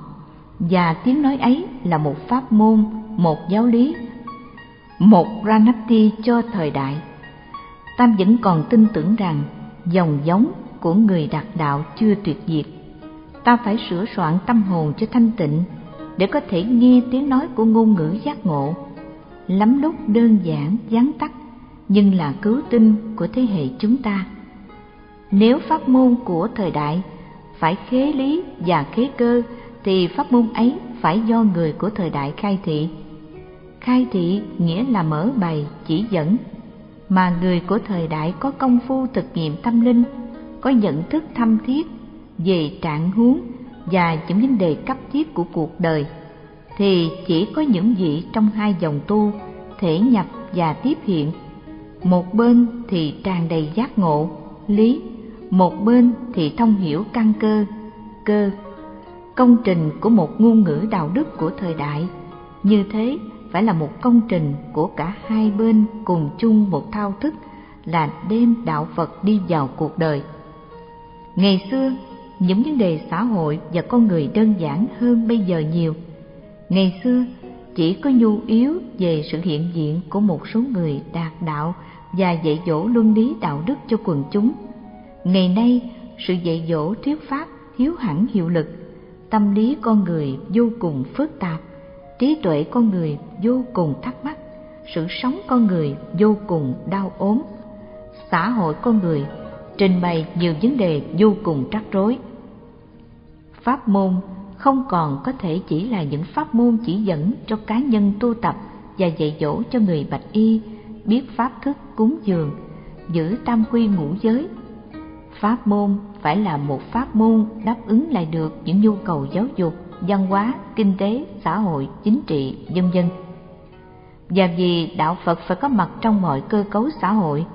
và tiếng nói ấy là một pháp môn, một giáo lý, một ranapti cho thời đại. Tam vẫn còn tin tưởng rằng dòng giống của người đạt đạo chưa tuyệt diệt. Ta phải sửa soạn tâm hồn cho thanh tịnh để có thể nghe tiếng nói của ngôn ngữ giác ngộ. Lắm lúc đơn giản, gián tắt, nhưng là cứu tinh của thế hệ chúng ta. Nếu pháp môn của thời đại phải khế lý và khế cơ thì pháp môn ấy phải do người của thời đại khai thị. Khai thị nghĩa là mở bày chỉ dẫn, mà người của thời đại có công phu thực nghiệm tâm linh, có nhận thức thâm thiết về trạng huống và những vấn đề cấp thiết của cuộc đời, thì chỉ có những vị trong hai dòng tu thể nhập và tiếp hiện. Một bên thì tràn đầy giác ngộ, lý, một bên thì thông hiểu căn cơ cơ công trình của một ngôn ngữ đạo đức của thời đại như thế phải là một công trình của cả hai bên cùng chung một thao thức là đem đạo Phật đi vào cuộc đời. Ngày xưa, những vấn đề xã hội và con người đơn giản hơn bây giờ nhiều. Ngày xưa, chỉ có nhu yếu về sự hiện diện của một số người đạt đạo và dạy dỗ luân lý đạo đức cho quần chúng. Ngày nay, sự dạy dỗ thuyết pháp thiếu hẳn hiệu lực, tâm lý con người vô cùng phức tạp, trí tuệ con người vô cùng thắc mắc, sự sống con người vô cùng đau ốm. Xã hội con người trình bày nhiều vấn đề vô cùng rắc rối. Pháp môn không còn có thể chỉ là những pháp môn chỉ dẫn cho cá nhân tu tập và dạy dỗ cho người bạch y, biết pháp thức cúng dường, giữ tam quy ngũ giới pháp môn phải là một pháp môn đáp ứng lại được những nhu cầu giáo dục văn hóa, kinh tế, xã hội, chính trị, vân vân. Và vì đạo Phật phải có mặt trong mọi cơ cấu xã hội,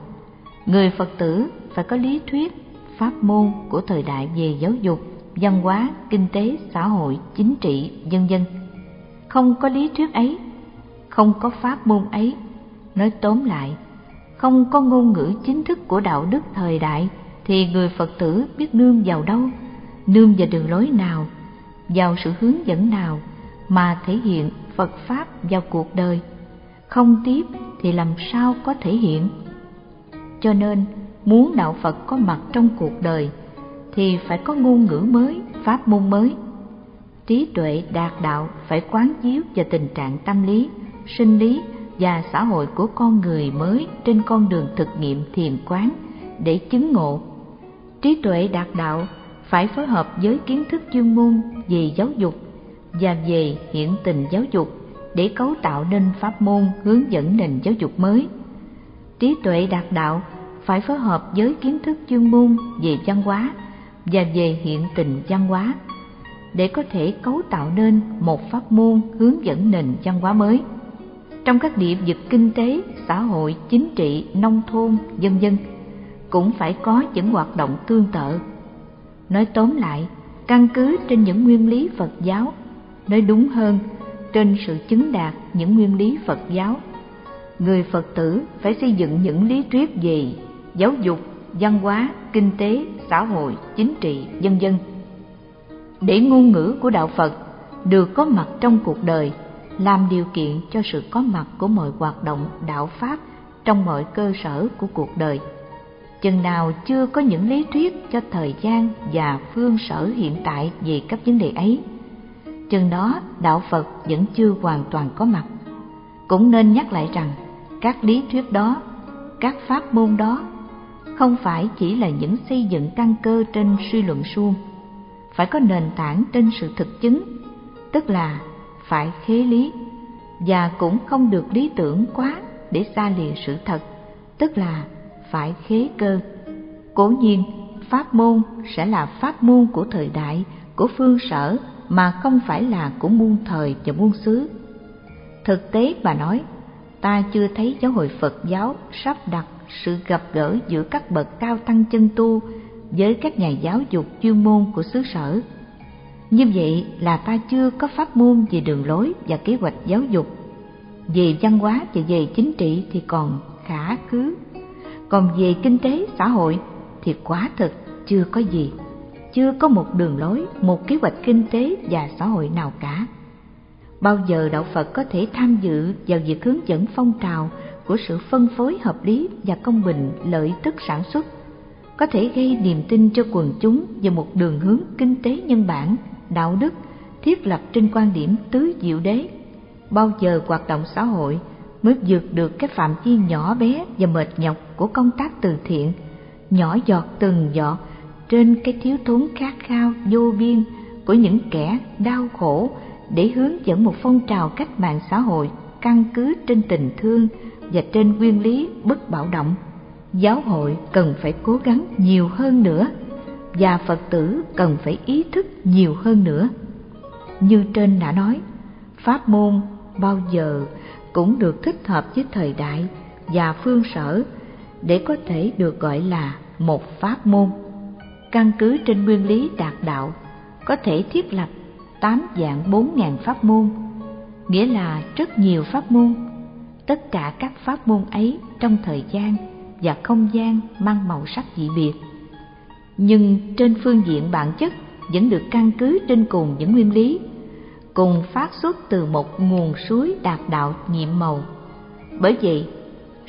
người Phật tử phải có lý thuyết, pháp môn của thời đại về giáo dục, văn hóa, kinh tế, xã hội, chính trị, vân vân. Không có lý thuyết ấy, không có pháp môn ấy, nói tóm lại, không có ngôn ngữ chính thức của đạo đức thời đại thì người Phật tử biết nương vào đâu, nương vào đường lối nào, vào sự hướng dẫn nào mà thể hiện Phật Pháp vào cuộc đời. Không tiếp thì làm sao có thể hiện? Cho nên, muốn đạo Phật có mặt trong cuộc đời thì phải có ngôn ngữ mới, pháp môn mới. Trí tuệ đạt đạo phải quán chiếu vào tình trạng tâm lý, sinh lý và xã hội của con người mới trên con đường thực nghiệm thiền quán để chứng ngộ. Trí tuệ đạt đạo phải phối hợp với kiến thức chuyên môn về giáo dục và về hiện tình giáo dục để cấu tạo nên pháp môn hướng dẫn nền giáo dục mới. Trí tuệ đạt đạo phải phối hợp với kiến thức chuyên môn về văn hóa và về hiện tình văn hóa để có thể cấu tạo nên một pháp môn hướng dẫn nền văn hóa mới. Trong các địa vực kinh tế, xã hội, chính trị, nông thôn, vân dân cũng phải có những hoạt động tương tự. Nói tóm lại, căn cứ trên những nguyên lý Phật giáo, nói đúng hơn, trên sự chứng đạt những nguyên lý Phật giáo. Người Phật tử phải xây dựng những lý thuyết về giáo dục, văn hóa, kinh tế, xã hội, chính trị, vân dân, Để ngôn ngữ của đạo Phật được có mặt trong cuộc đời, làm điều kiện cho sự có mặt của mọi hoạt động đạo pháp trong mọi cơ sở của cuộc đời. Chừng nào chưa có những lý thuyết cho thời gian và phương sở hiện tại về các vấn đề ấy, chừng đó đạo Phật vẫn chưa hoàn toàn có mặt. Cũng nên nhắc lại rằng các lý thuyết đó, các pháp môn đó không phải chỉ là những xây dựng căn cơ trên suy luận suông, phải có nền tảng trên sự thực chứng, tức là phải khế lý và cũng không được lý tưởng quá để xa lìa sự thật, tức là phải khế cơ. Cố nhiên, pháp môn sẽ là pháp môn của thời đại, của phương sở mà không phải là của muôn thời và muôn xứ. Thực tế bà nói, ta chưa thấy giáo hội Phật giáo sắp đặt sự gặp gỡ giữa các bậc cao tăng chân tu với các nhà giáo dục chuyên môn của xứ sở. Như vậy là ta chưa có pháp môn về đường lối và kế hoạch giáo dục. Về văn hóa và về chính trị thì còn khả cứ. Còn về kinh tế xã hội thì quá thực chưa có gì. Chưa có một đường lối, một kế hoạch kinh tế và xã hội nào cả. Bao giờ đạo Phật có thể tham dự vào việc hướng dẫn phong trào của sự phân phối hợp lý và công bình lợi tức sản xuất có thể gây niềm tin cho quần chúng về một đường hướng kinh tế nhân bản, đạo đức thiết lập trên quan điểm tứ diệu đế. Bao giờ hoạt động xã hội mới vượt được cái phạm vi nhỏ bé và mệt nhọc của công tác từ thiện, nhỏ giọt từng giọt trên cái thiếu thốn khát khao vô biên của những kẻ đau khổ để hướng dẫn một phong trào cách mạng xã hội căn cứ trên tình thương và trên nguyên lý bất bạo động. Giáo hội cần phải cố gắng nhiều hơn nữa và phật tử cần phải ý thức nhiều hơn nữa. Như trên đã nói pháp môn bao giờ cũng được thích hợp với thời đại và phương sở để có thể được gọi là một pháp môn. Căn cứ trên nguyên lý đạt đạo, có thể thiết lập tám dạng bốn ngàn pháp môn, nghĩa là rất nhiều pháp môn. Tất cả các pháp môn ấy trong thời gian và không gian mang màu sắc dị biệt. Nhưng trên phương diện bản chất vẫn được căn cứ trên cùng những nguyên lý cùng phát xuất từ một nguồn suối đạt đạo nhiệm màu. Bởi vậy,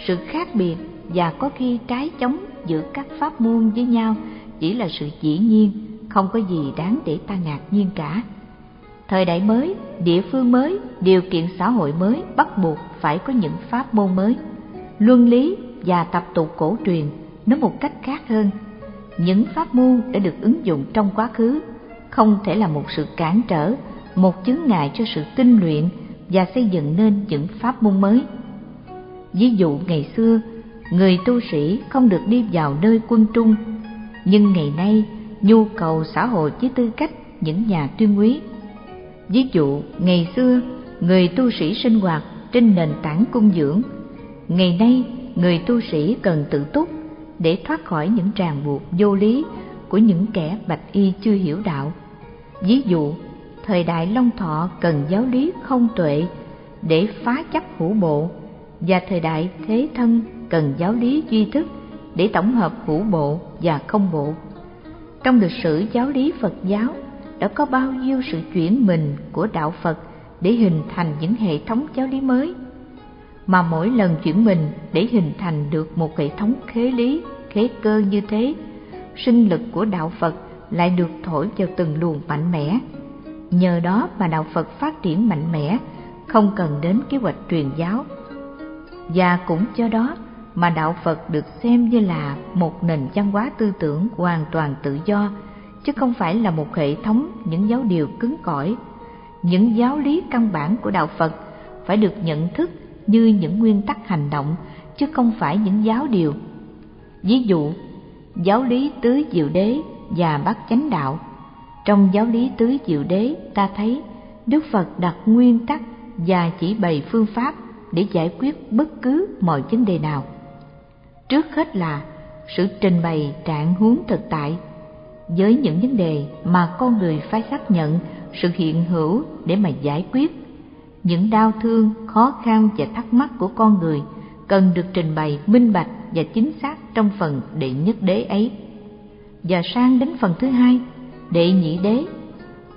sự khác biệt và có khi trái chống giữa các pháp môn với nhau chỉ là sự dĩ nhiên, không có gì đáng để ta ngạc nhiên cả. Thời đại mới, địa phương mới, điều kiện xã hội mới bắt buộc phải có những pháp môn mới. Luân lý và tập tục cổ truyền nói một cách khác hơn. Những pháp môn đã được ứng dụng trong quá khứ không thể là một sự cản trở một chứng ngại cho sự tinh luyện và xây dựng nên những pháp môn mới ví dụ ngày xưa người tu sĩ không được đi vào nơi quân trung nhưng ngày nay nhu cầu xã hội với tư cách những nhà tuyên quý ví dụ ngày xưa người tu sĩ sinh hoạt trên nền tảng cung dưỡng ngày nay người tu sĩ cần tự túc để thoát khỏi những ràng buộc vô lý của những kẻ bạch y chưa hiểu đạo. Ví dụ, thời đại Long Thọ cần giáo lý không tuệ để phá chấp hữu bộ và thời đại Thế Thân cần giáo lý duy thức để tổng hợp hữu bộ và không bộ. Trong lịch sử giáo lý Phật giáo đã có bao nhiêu sự chuyển mình của đạo Phật để hình thành những hệ thống giáo lý mới mà mỗi lần chuyển mình để hình thành được một hệ thống khế lý, khế cơ như thế, sinh lực của đạo Phật lại được thổi vào từng luồng mạnh mẽ. Nhờ đó mà đạo Phật phát triển mạnh mẽ, không cần đến kế hoạch truyền giáo. Và cũng cho đó mà đạo Phật được xem như là một nền văn hóa tư tưởng hoàn toàn tự do, chứ không phải là một hệ thống những giáo điều cứng cỏi. Những giáo lý căn bản của đạo Phật phải được nhận thức như những nguyên tắc hành động chứ không phải những giáo điều. Ví dụ, giáo lý tứ diệu đế và bát chánh đạo. Trong giáo lý tứ diệu đế ta thấy Đức Phật đặt nguyên tắc và chỉ bày phương pháp để giải quyết bất cứ mọi vấn đề nào. Trước hết là sự trình bày trạng huống thực tại với những vấn đề mà con người phải xác nhận sự hiện hữu để mà giải quyết những đau thương, khó khăn và thắc mắc của con người cần được trình bày minh bạch và chính xác trong phần đệ nhất đế ấy. Và sang đến phần thứ hai, đệ nhị đế,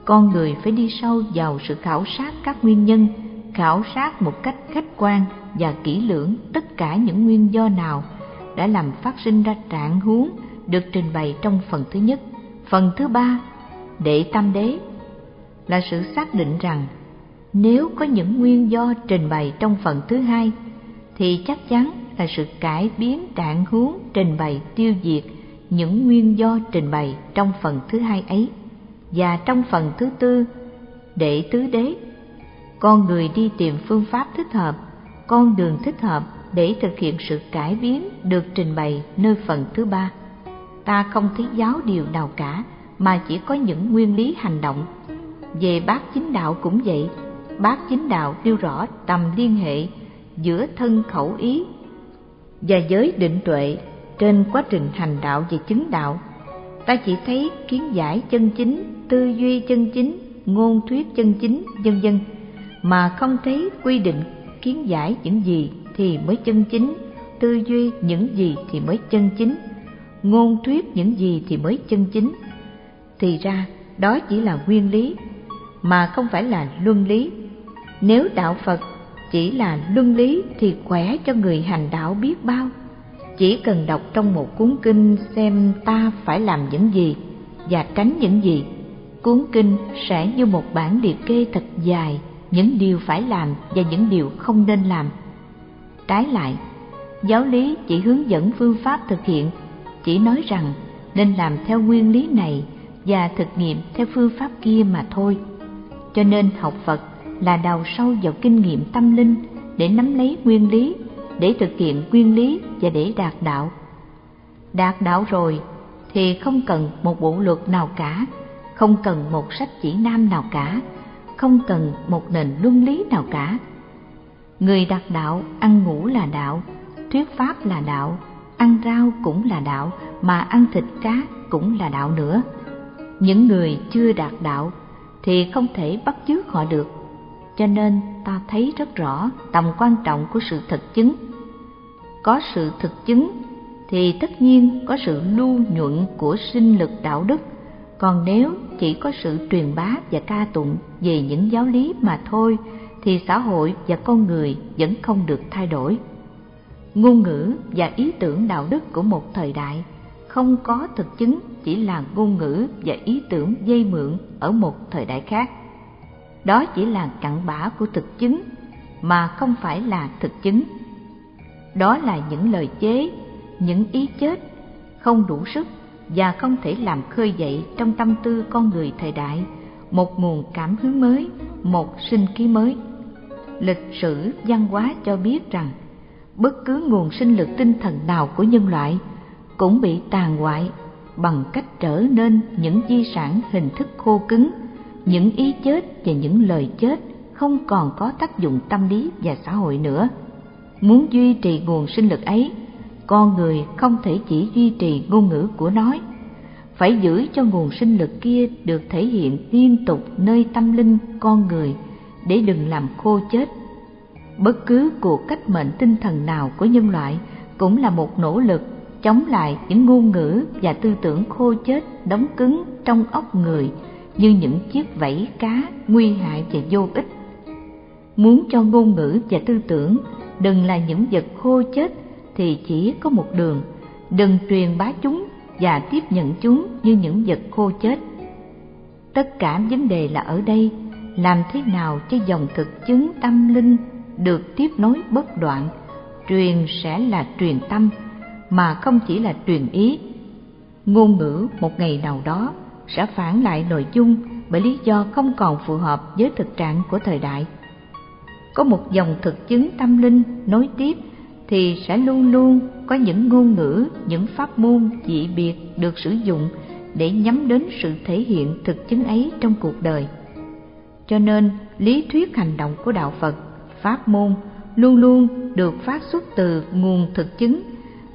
con người phải đi sâu vào sự khảo sát các nguyên nhân, khảo sát một cách khách quan và kỹ lưỡng tất cả những nguyên do nào đã làm phát sinh ra trạng huống được trình bày trong phần thứ nhất. Phần thứ ba, đệ tam đế, là sự xác định rằng nếu có những nguyên do trình bày trong phần thứ hai thì chắc chắn là sự cải biến trạng huống trình bày tiêu diệt những nguyên do trình bày trong phần thứ hai ấy và trong phần thứ tư để tứ đế. Con người đi tìm phương pháp thích hợp, con đường thích hợp để thực hiện sự cải biến được trình bày nơi phần thứ ba. Ta không thấy giáo điều nào cả, mà chỉ có những nguyên lý hành động. Về bát chính đạo cũng vậy. Bác chính đạo nêu rõ tầm liên hệ giữa thân khẩu ý và giới định tuệ trên quá trình hành đạo và chứng đạo. Ta chỉ thấy kiến giải chân chính, tư duy chân chính, ngôn thuyết chân chính, vân vân. Mà không thấy quy định kiến giải những gì thì mới chân chính, tư duy những gì thì mới chân chính, ngôn thuyết những gì thì mới chân chính. Thì ra, đó chỉ là nguyên lý, mà không phải là luân lý. Nếu đạo Phật chỉ là luân lý thì khỏe cho người hành đạo biết bao. Chỉ cần đọc trong một cuốn kinh xem ta phải làm những gì và tránh những gì. Cuốn kinh sẽ như một bản liệt kê thật dài những điều phải làm và những điều không nên làm. Trái lại, giáo lý chỉ hướng dẫn phương pháp thực hiện, chỉ nói rằng nên làm theo nguyên lý này và thực nghiệm theo phương pháp kia mà thôi. Cho nên học Phật là đào sâu vào kinh nghiệm tâm linh để nắm lấy nguyên lý, để thực hiện nguyên lý và để đạt đạo. Đạt đạo rồi thì không cần một bộ luật nào cả, không cần một sách chỉ nam nào cả, không cần một nền luân lý nào cả. Người đạt đạo ăn ngủ là đạo, thuyết pháp là đạo, ăn rau cũng là đạo, mà ăn thịt cá cũng là đạo nữa. Những người chưa đạt đạo thì không thể bắt chước họ được cho nên ta thấy rất rõ tầm quan trọng của sự thực chứng. Có sự thực chứng thì tất nhiên có sự lưu nhuận của sinh lực đạo đức. Còn nếu chỉ có sự truyền bá và ca tụng về những giáo lý mà thôi, thì xã hội và con người vẫn không được thay đổi. Ngôn ngữ và ý tưởng đạo đức của một thời đại không có thực chứng chỉ là ngôn ngữ và ý tưởng dây mượn ở một thời đại khác đó chỉ là cặn bã của thực chứng, mà không phải là thực chứng. Đó là những lời chế, những ý chết, không đủ sức và không thể làm khơi dậy trong tâm tư con người thời đại một nguồn cảm hứng mới, một sinh khí mới. Lịch sử, văn hóa cho biết rằng, bất cứ nguồn sinh lực tinh thần nào của nhân loại cũng bị tàn hoại bằng cách trở nên những di sản hình thức khô cứng những ý chết và những lời chết không còn có tác dụng tâm lý và xã hội nữa. Muốn duy trì nguồn sinh lực ấy, con người không thể chỉ duy trì ngôn ngữ của nói phải giữ cho nguồn sinh lực kia được thể hiện liên tục nơi tâm linh con người để đừng làm khô chết. Bất cứ cuộc cách mệnh tinh thần nào của nhân loại cũng là một nỗ lực chống lại những ngôn ngữ và tư tưởng khô chết đóng cứng trong óc người như những chiếc vảy cá nguy hại và vô ích. Muốn cho ngôn ngữ và tư tưởng đừng là những vật khô chết thì chỉ có một đường, đừng truyền bá chúng và tiếp nhận chúng như những vật khô chết. Tất cả vấn đề là ở đây, làm thế nào cho dòng thực chứng tâm linh được tiếp nối bất đoạn? Truyền sẽ là truyền tâm, mà không chỉ là truyền ý. Ngôn ngữ một ngày nào đó sẽ phản lại nội dung bởi lý do không còn phù hợp với thực trạng của thời đại. Có một dòng thực chứng tâm linh nối tiếp thì sẽ luôn luôn có những ngôn ngữ, những pháp môn dị biệt được sử dụng để nhắm đến sự thể hiện thực chứng ấy trong cuộc đời. Cho nên, lý thuyết hành động của đạo phật, pháp môn luôn luôn được phát xuất từ nguồn thực chứng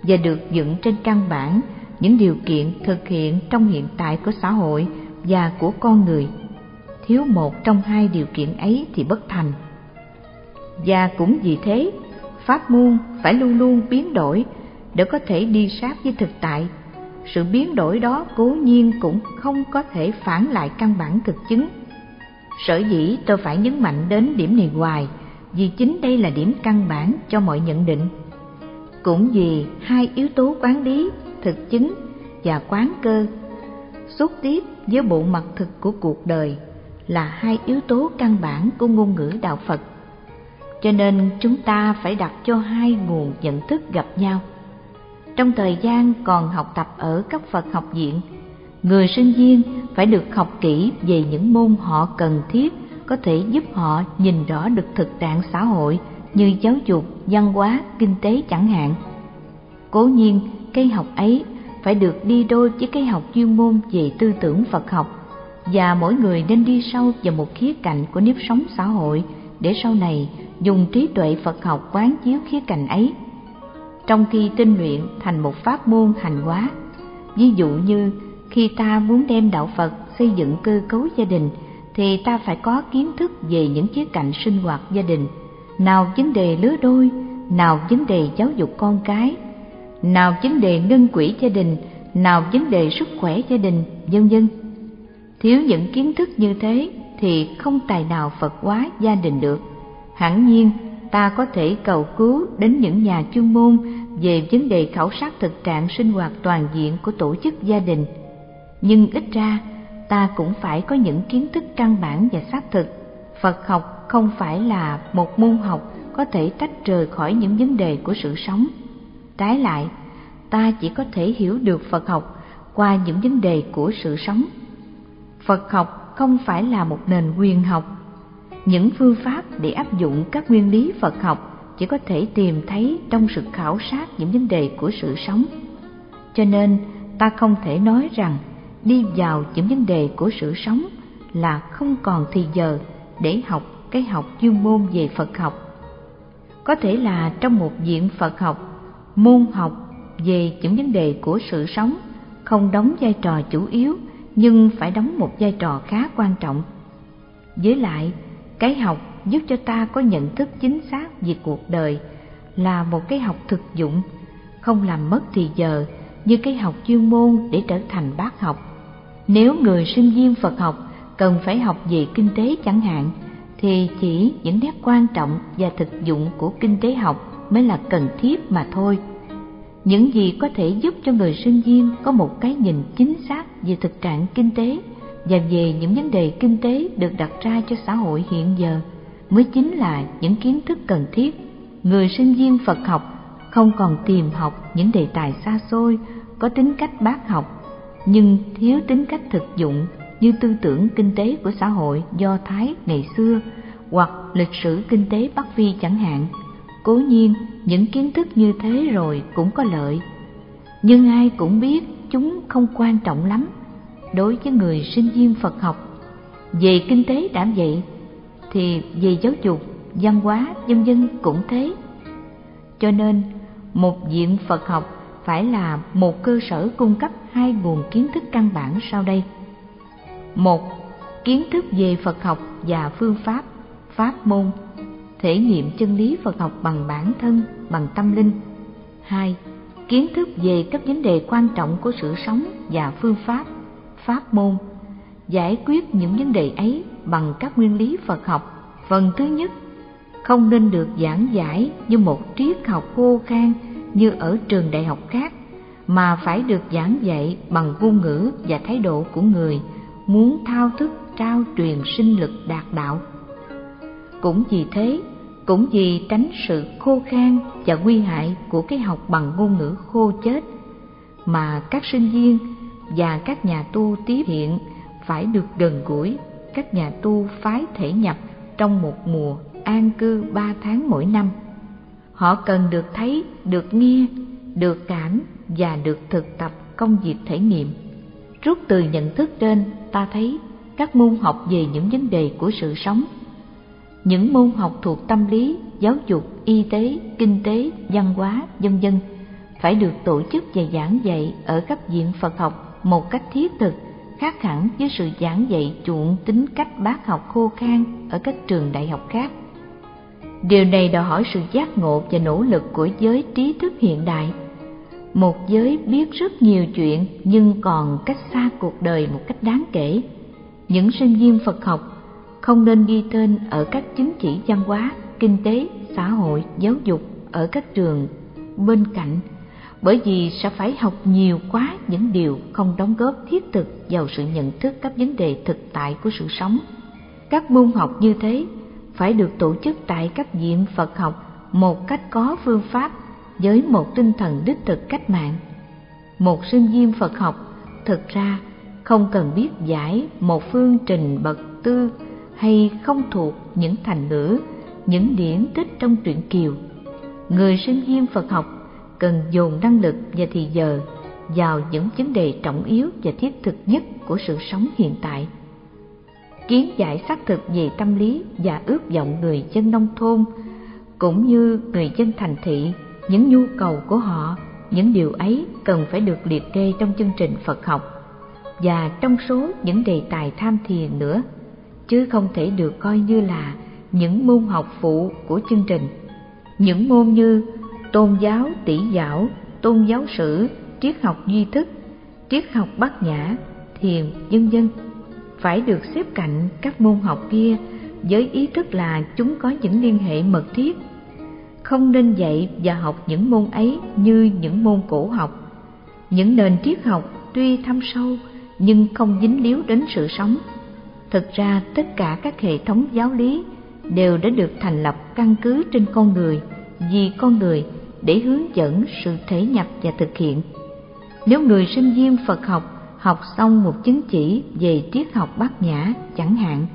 và được dựng trên căn bản những điều kiện thực hiện trong hiện tại của xã hội và của con người. Thiếu một trong hai điều kiện ấy thì bất thành. Và cũng vì thế, pháp môn phải luôn luôn biến đổi để có thể đi sát với thực tại. Sự biến đổi đó cố nhiên cũng không có thể phản lại căn bản thực chứng. Sở dĩ tôi phải nhấn mạnh đến điểm này hoài, vì chính đây là điểm căn bản cho mọi nhận định. Cũng vì hai yếu tố quán lý thực chứng và quán cơ. Xuất tiếp với bộ mặt thực của cuộc đời là hai yếu tố căn bản của ngôn ngữ đạo phật. Cho nên chúng ta phải đặt cho hai nguồn nhận thức gặp nhau. Trong thời gian còn học tập ở các phật học viện, người sinh viên phải được học kỹ về những môn họ cần thiết có thể giúp họ nhìn rõ được thực trạng xã hội như giáo dục, văn hóa, kinh tế chẳng hạn. Cố nhiên cây học ấy phải được đi đôi với cây học chuyên môn về tư tưởng phật học và mỗi người nên đi sâu vào một khía cạnh của nếp sống xã hội để sau này dùng trí tuệ Phật học quán chiếu khía cạnh ấy. Trong khi tinh luyện thành một pháp môn hành hóa, ví dụ như khi ta muốn đem đạo Phật xây dựng cơ cấu gia đình thì ta phải có kiến thức về những khía cạnh sinh hoạt gia đình, nào vấn đề lứa đôi, nào vấn đề giáo dục con cái, nào vấn đề ngân quỹ gia đình, nào vấn đề sức khỏe gia đình, vân vân. Thiếu những kiến thức như thế thì không tài nào Phật hóa gia đình được. Hẳn nhiên ta có thể cầu cứu đến những nhà chuyên môn về vấn đề khảo sát thực trạng sinh hoạt toàn diện của tổ chức gia đình. Nhưng ít ra ta cũng phải có những kiến thức căn bản và xác thực. Phật học không phải là một môn học có thể tách rời khỏi những vấn đề của sự sống trái lại ta chỉ có thể hiểu được phật học qua những vấn đề của sự sống phật học không phải là một nền quyền học những phương pháp để áp dụng các nguyên lý Phật học chỉ có thể tìm thấy trong sự khảo sát những vấn đề của sự sống. Cho nên, ta không thể nói rằng đi vào những vấn đề của sự sống là không còn thì giờ để học cái học chuyên môn về Phật học. Có thể là trong một diện Phật học, môn học về những vấn đề của sự sống không đóng vai trò chủ yếu nhưng phải đóng một vai trò khá quan trọng. Với lại, cái học giúp cho ta có nhận thức chính xác về cuộc đời là một cái học thực dụng không làm mất thì giờ như cái học chuyên môn để trở thành bác học nếu người sinh viên phật học cần phải học về kinh tế chẳng hạn thì chỉ những nét quan trọng và thực dụng của kinh tế học mới là cần thiết mà thôi. Những gì có thể giúp cho người sinh viên có một cái nhìn chính xác về thực trạng kinh tế và về những vấn đề kinh tế được đặt ra cho xã hội hiện giờ mới chính là những kiến thức cần thiết. Người sinh viên phật học không còn tìm học những đề tài xa xôi, có tính cách bác học, nhưng thiếu tính cách thực dụng như tư tưởng kinh tế của xã hội, do thái ngày xưa hoặc lịch sử kinh tế bắc phi chẳng hạn cố nhiên những kiến thức như thế rồi cũng có lợi nhưng ai cũng biết chúng không quan trọng lắm đối với người sinh viên Phật học. Về kinh tế đã vậy, thì về giáo dục, văn hóa, vân vân cũng thế. Cho nên, một viện Phật học phải là một cơ sở cung cấp hai nguồn kiến thức căn bản sau đây. Một, kiến thức về Phật học và phương pháp, pháp môn, thể nghiệm chân lý Phật học bằng bản thân, bằng tâm linh. Hai, kiến thức về các vấn đề quan trọng của sự sống và phương pháp, pháp môn, giải quyết những vấn đề ấy bằng các nguyên lý Phật học. Phần thứ nhất, không nên được giảng giải như một triết học khô khan như ở trường đại học khác, mà phải được giảng dạy bằng ngôn ngữ và thái độ của người muốn thao thức trao truyền sinh lực đạt đạo. Cũng vì thế, cũng vì tránh sự khô khan và nguy hại của cái học bằng ngôn ngữ khô chết mà các sinh viên và các nhà tu tiếp hiện phải được gần gũi các nhà tu phái thể nhập trong một mùa an cư ba tháng mỗi năm. Họ cần được thấy, được nghe, được cảm và được thực tập công việc thể nghiệm. Rút từ nhận thức trên, ta thấy các môn học về những vấn đề của sự sống. Những môn học thuộc tâm lý, giáo dục, y tế, kinh tế, văn hóa, vân dân phải được tổ chức và giảng dạy ở các viện Phật học một cách thiết thực khác hẳn với sự giảng dạy chuộng tính cách bác học khô khan ở các trường đại học khác. Điều này đòi hỏi sự giác ngộ và nỗ lực của giới trí thức hiện đại. Một giới biết rất nhiều chuyện nhưng còn cách xa cuộc đời một cách đáng kể. Những sinh viên Phật học không nên ghi tên ở các chứng chỉ văn hóa, kinh tế, xã hội, giáo dục ở các trường bên cạnh bởi vì sẽ phải học nhiều quá những điều không đóng góp thiết thực vào sự nhận thức các vấn đề thực tại của sự sống. Các môn học như thế phải được tổ chức tại các viện Phật học một cách có phương pháp với một tinh thần đích thực cách mạng. Một sinh viên Phật học thực ra không cần biết giải một phương trình bậc tư hay không thuộc những thành ngữ, những điển tích trong truyện Kiều. Người sinh viên Phật học cần dồn năng lực và thì giờ vào những vấn đề trọng yếu và thiết thực nhất của sự sống hiện tại. Kiến giải xác thực về tâm lý và ước vọng người dân nông thôn cũng như người dân thành thị, những nhu cầu của họ, những điều ấy cần phải được liệt kê trong chương trình Phật học và trong số những đề tài tham thiền nữa, chứ không thể được coi như là những môn học phụ của chương trình. Những môn như tôn giáo tỷ giáo, tôn giáo sử, triết học duy thức, triết học bát nhã, thiền, vân vân phải được xếp cạnh các môn học kia với ý thức là chúng có những liên hệ mật thiết. Không nên dạy và học những môn ấy như những môn cổ học. Những nền triết học tuy thâm sâu nhưng không dính líu đến sự sống. Thực ra tất cả các hệ thống giáo lý đều đã được thành lập căn cứ trên con người, vì con người để hướng dẫn sự thể nhập và thực hiện. Nếu người sinh viên Phật học học xong một chứng chỉ về triết học bát nhã chẳng hạn,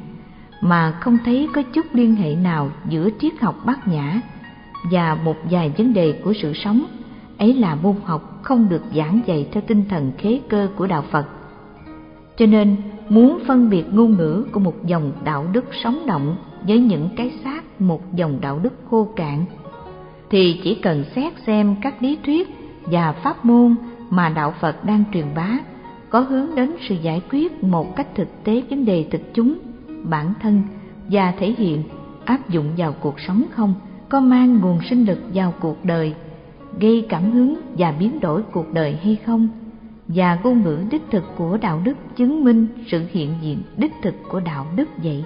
mà không thấy có chút liên hệ nào giữa triết học bát nhã và một vài vấn đề của sự sống, ấy là môn học không được giảng dạy theo tinh thần khế cơ của đạo Phật. Cho nên, muốn phân biệt ngôn ngữ của một dòng đạo đức sống động với những cái xác một dòng đạo đức khô cạn thì chỉ cần xét xem các lý thuyết và pháp môn mà đạo Phật đang truyền bá có hướng đến sự giải quyết một cách thực tế vấn đề thực chúng, bản thân và thể hiện áp dụng vào cuộc sống không, có mang nguồn sinh lực vào cuộc đời, gây cảm hứng và biến đổi cuộc đời hay không, và ngôn ngữ đích thực của đạo đức chứng minh sự hiện diện đích thực của đạo đức vậy.